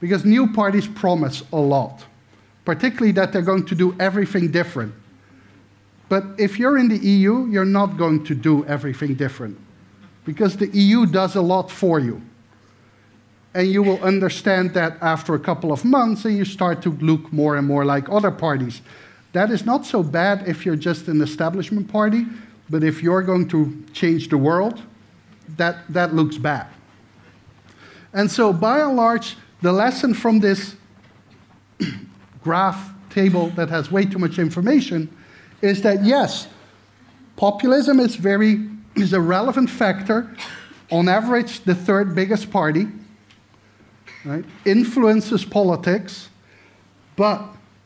because new parties promise a lot, particularly that they're going to do everything different. But if you're in the EU, you're not going to do everything different, because the EU does a lot for you. And you will understand that after a couple of months, and you start to look more and more like other parties. That is not so bad if you're just an establishment party, but if you're going to change the world, that, that looks bad. And so, by and large, the lesson from this graph table that has way too much information is that yes, populism is very is a relevant factor. On average, the third biggest party right, influences politics, but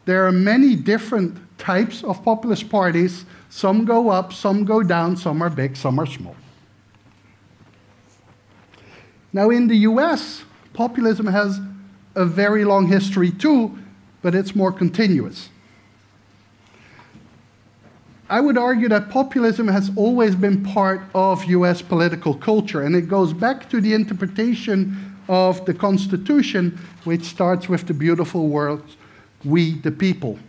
there are many different types of populist parties some go up, some go down, some are big, some are small. Now, in the US, populism has a very long history too, but it's more continuous. I would argue that populism has always been part of US political culture, and it goes back to the interpretation of the Constitution, which starts with the beautiful words, we the people.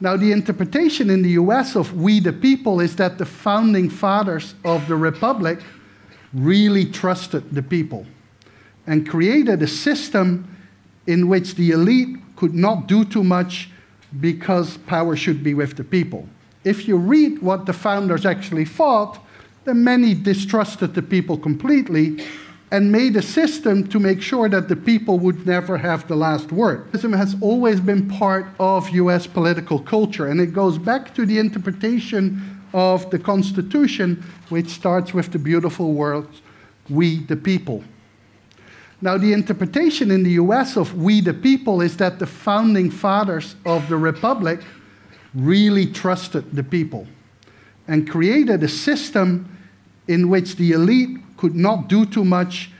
Now, the interpretation in the US of we the people is that the founding fathers of the Republic really trusted the people and created a system in which the elite could not do too much because power should be with the people. If you read what the founders actually thought, then many distrusted the people completely and made a system to make sure that the people would never have the last word. Populism has always been part of US political culture, and it goes back to the interpretation of the Constitution, which starts with the beautiful words, we the people. Now, the interpretation in the US of we the people is that the founding fathers of the Republic really trusted the people and created a system in which the elite could not do too much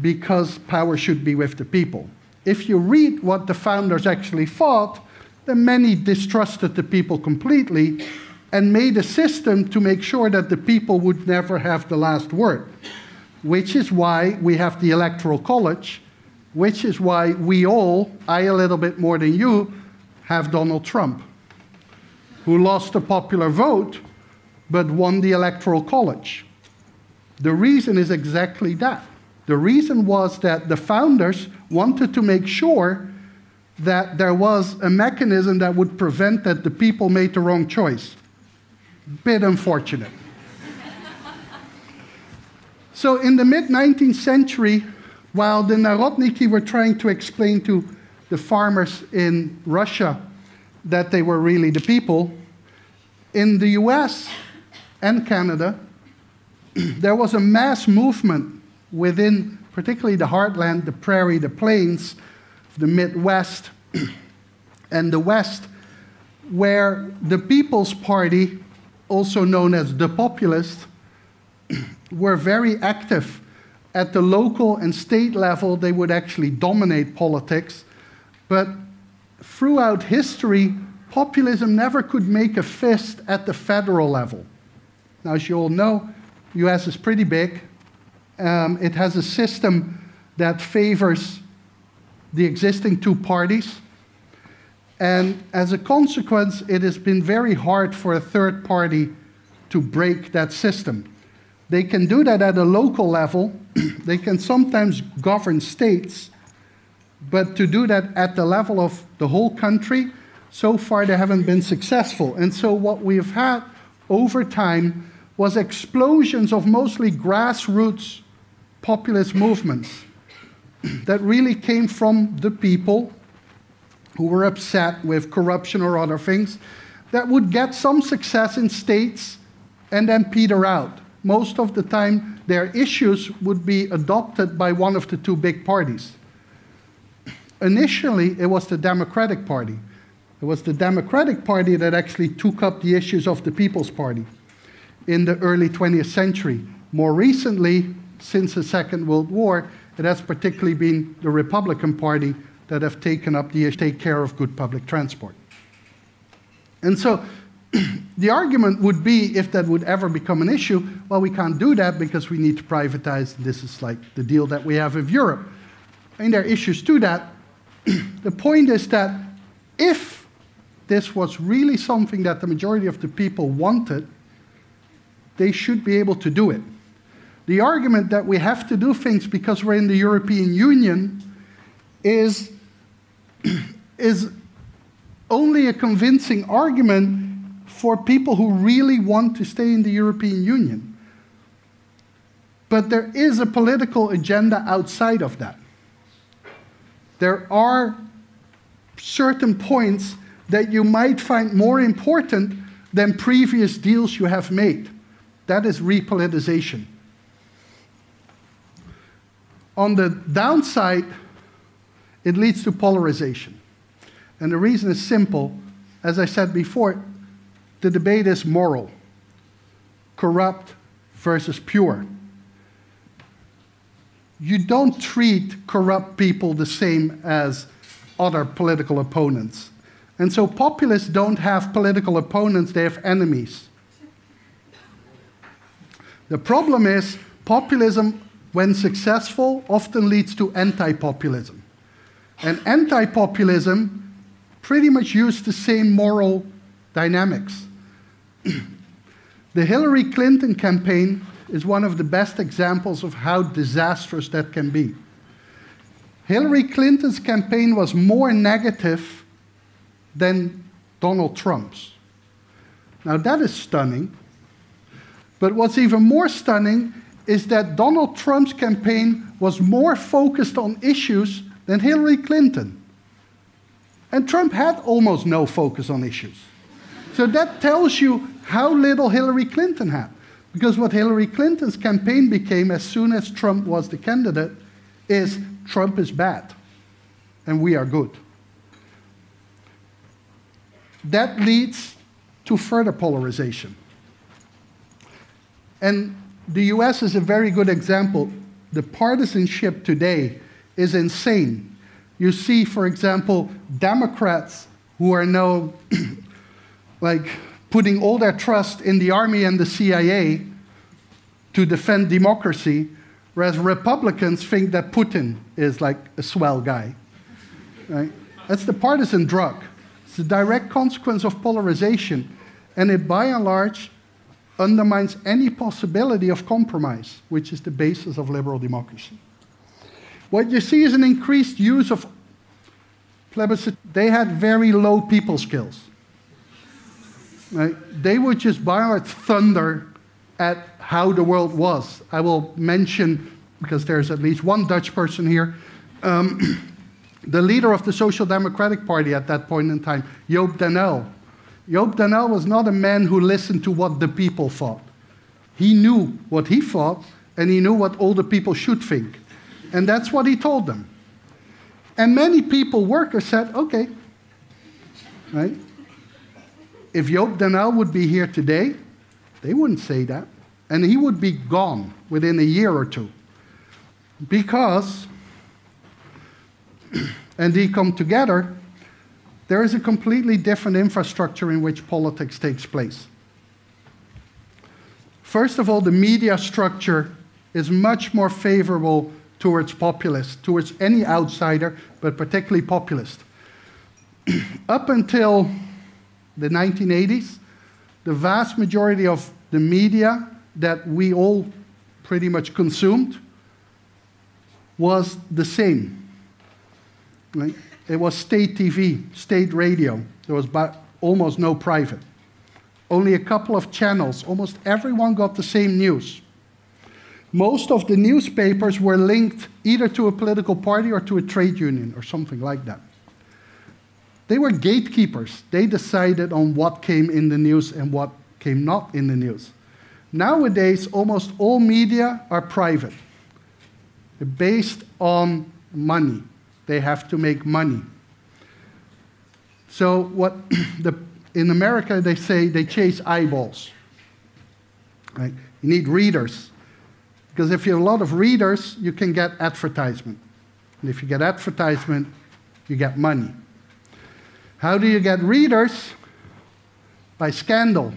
because power should be with the people. If you read what the founders actually thought, then many distrusted the people completely and made a system to make sure that the people would never have the last word, which is why we have the Electoral College, which is why we all, I a little bit more than you, have Donald Trump, who lost the popular vote but won the Electoral College. The reason is exactly that. The reason was that the founders wanted to make sure that there was a mechanism that would prevent that the people made the wrong choice. Bit unfortunate. so in the mid 19th century, while the Narodniki were trying to explain to the farmers in Russia that they were really the people, in the US and Canada, there was a mass movement within, particularly the heartland, the prairie, the plains, the Midwest, and the West, where the People's Party, also known as the Populists, were very active. At the local and state level, they would actually dominate politics. But throughout history, populism never could make a fist at the federal level. Now, as you all know, the US is pretty big. Um, it has a system that favors the existing two parties. And as a consequence, it has been very hard for a third party to break that system. They can do that at a local level, they can sometimes govern states, but to do that at the level of the whole country, so far they haven't been successful. And so, what we've had over time was explosions of mostly grassroots populist movements that really came from the people who were upset with corruption or other things that would get some success in states and then peter out. Most of the time, their issues would be adopted by one of the two big parties. Initially, it was the Democratic Party. It was the Democratic Party that actually took up the issues of the People's Party in the early 20th century. More recently, since the Second World War, it has particularly been the Republican Party that have taken up the take care of good public transport. And so the argument would be, if that would ever become an issue, well, we can't do that because we need to privatize. This is like the deal that we have with Europe. Mean, there are issues to that. the point is that if this was really something that the majority of the people wanted, they should be able to do it. The argument that we have to do things because we're in the European Union is, is only a convincing argument for people who really want to stay in the European Union. But there is a political agenda outside of that. There are certain points that you might find more important than previous deals you have made. That is repoliticization. On the downside, it leads to polarization. And the reason is simple. As I said before, the debate is moral corrupt versus pure. You don't treat corrupt people the same as other political opponents. And so populists don't have political opponents, they have enemies. The problem is, populism, when successful, often leads to anti populism. And anti populism pretty much use the same moral dynamics. the Hillary Clinton campaign is one of the best examples of how disastrous that can be. Hillary Clinton's campaign was more negative than Donald Trump's. Now, that is stunning. But what's even more stunning is that Donald Trump's campaign was more focused on issues than Hillary Clinton. And Trump had almost no focus on issues. So that tells you how little Hillary Clinton had. Because what Hillary Clinton's campaign became as soon as Trump was the candidate is Trump is bad and we are good. That leads to further polarization. And the US is a very good example. The partisanship today is insane. You see, for example, Democrats who are now like putting all their trust in the army and the CIA to defend democracy, whereas Republicans think that Putin is like a swell guy. Right? That's the partisan drug. It's a direct consequence of polarization, and it by and large undermines any possibility of compromise, which is the basis of liberal democracy. What you see is an increased use of plebiscite. They had very low people skills. Right? They would just large thunder at how the world was. I will mention, because there's at least one Dutch person here, um, the leader of the Social Democratic Party at that point in time, Joop den Uyl. Joop den was not a man who listened to what the people thought. He knew what he thought, and he knew what all the people should think. And that's what he told them. And many people, workers, said, okay, right? If Joop den Uyl would be here today, they wouldn't say that. And he would be gone within a year or two. Because, and they come together, there is a completely different infrastructure in which politics takes place. First of all, the media structure is much more favorable towards populists, towards any outsider, but particularly populist. Up until the 1980s, the vast majority of the media that we all pretty much consumed was the same. Right? It was state TV, state radio. There was almost no private. Only a couple of channels. Almost everyone got the same news. Most of the newspapers were linked either to a political party or to a trade union or something like that. They were gatekeepers. They decided on what came in the news and what came not in the news. Nowadays, almost all media are private. They're based on money. They have to make money. So, what the, in America they say they chase eyeballs. Right? You need readers. Because if you have a lot of readers, you can get advertisement. And if you get advertisement, you get money. How do you get readers? By scandal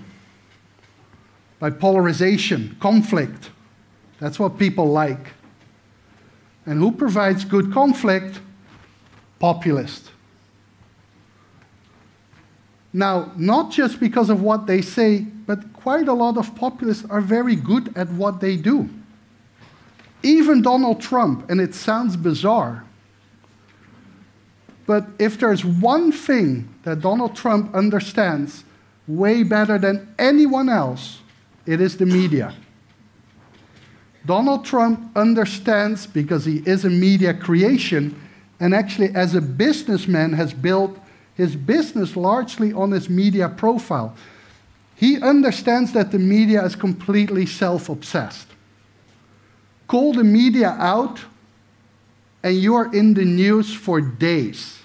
by polarization, conflict. That's what people like. And who provides good conflict? Populist. Now, not just because of what they say, but quite a lot of populists are very good at what they do. Even Donald Trump, and it sounds bizarre, but if there's one thing that Donald Trump understands way better than anyone else, it is the media. Donald Trump understands, because he is a media creation, and actually, as a businessman, has built his business largely on his media profile. He understands that the media is completely self obsessed. Call the media out, and you are in the news for days.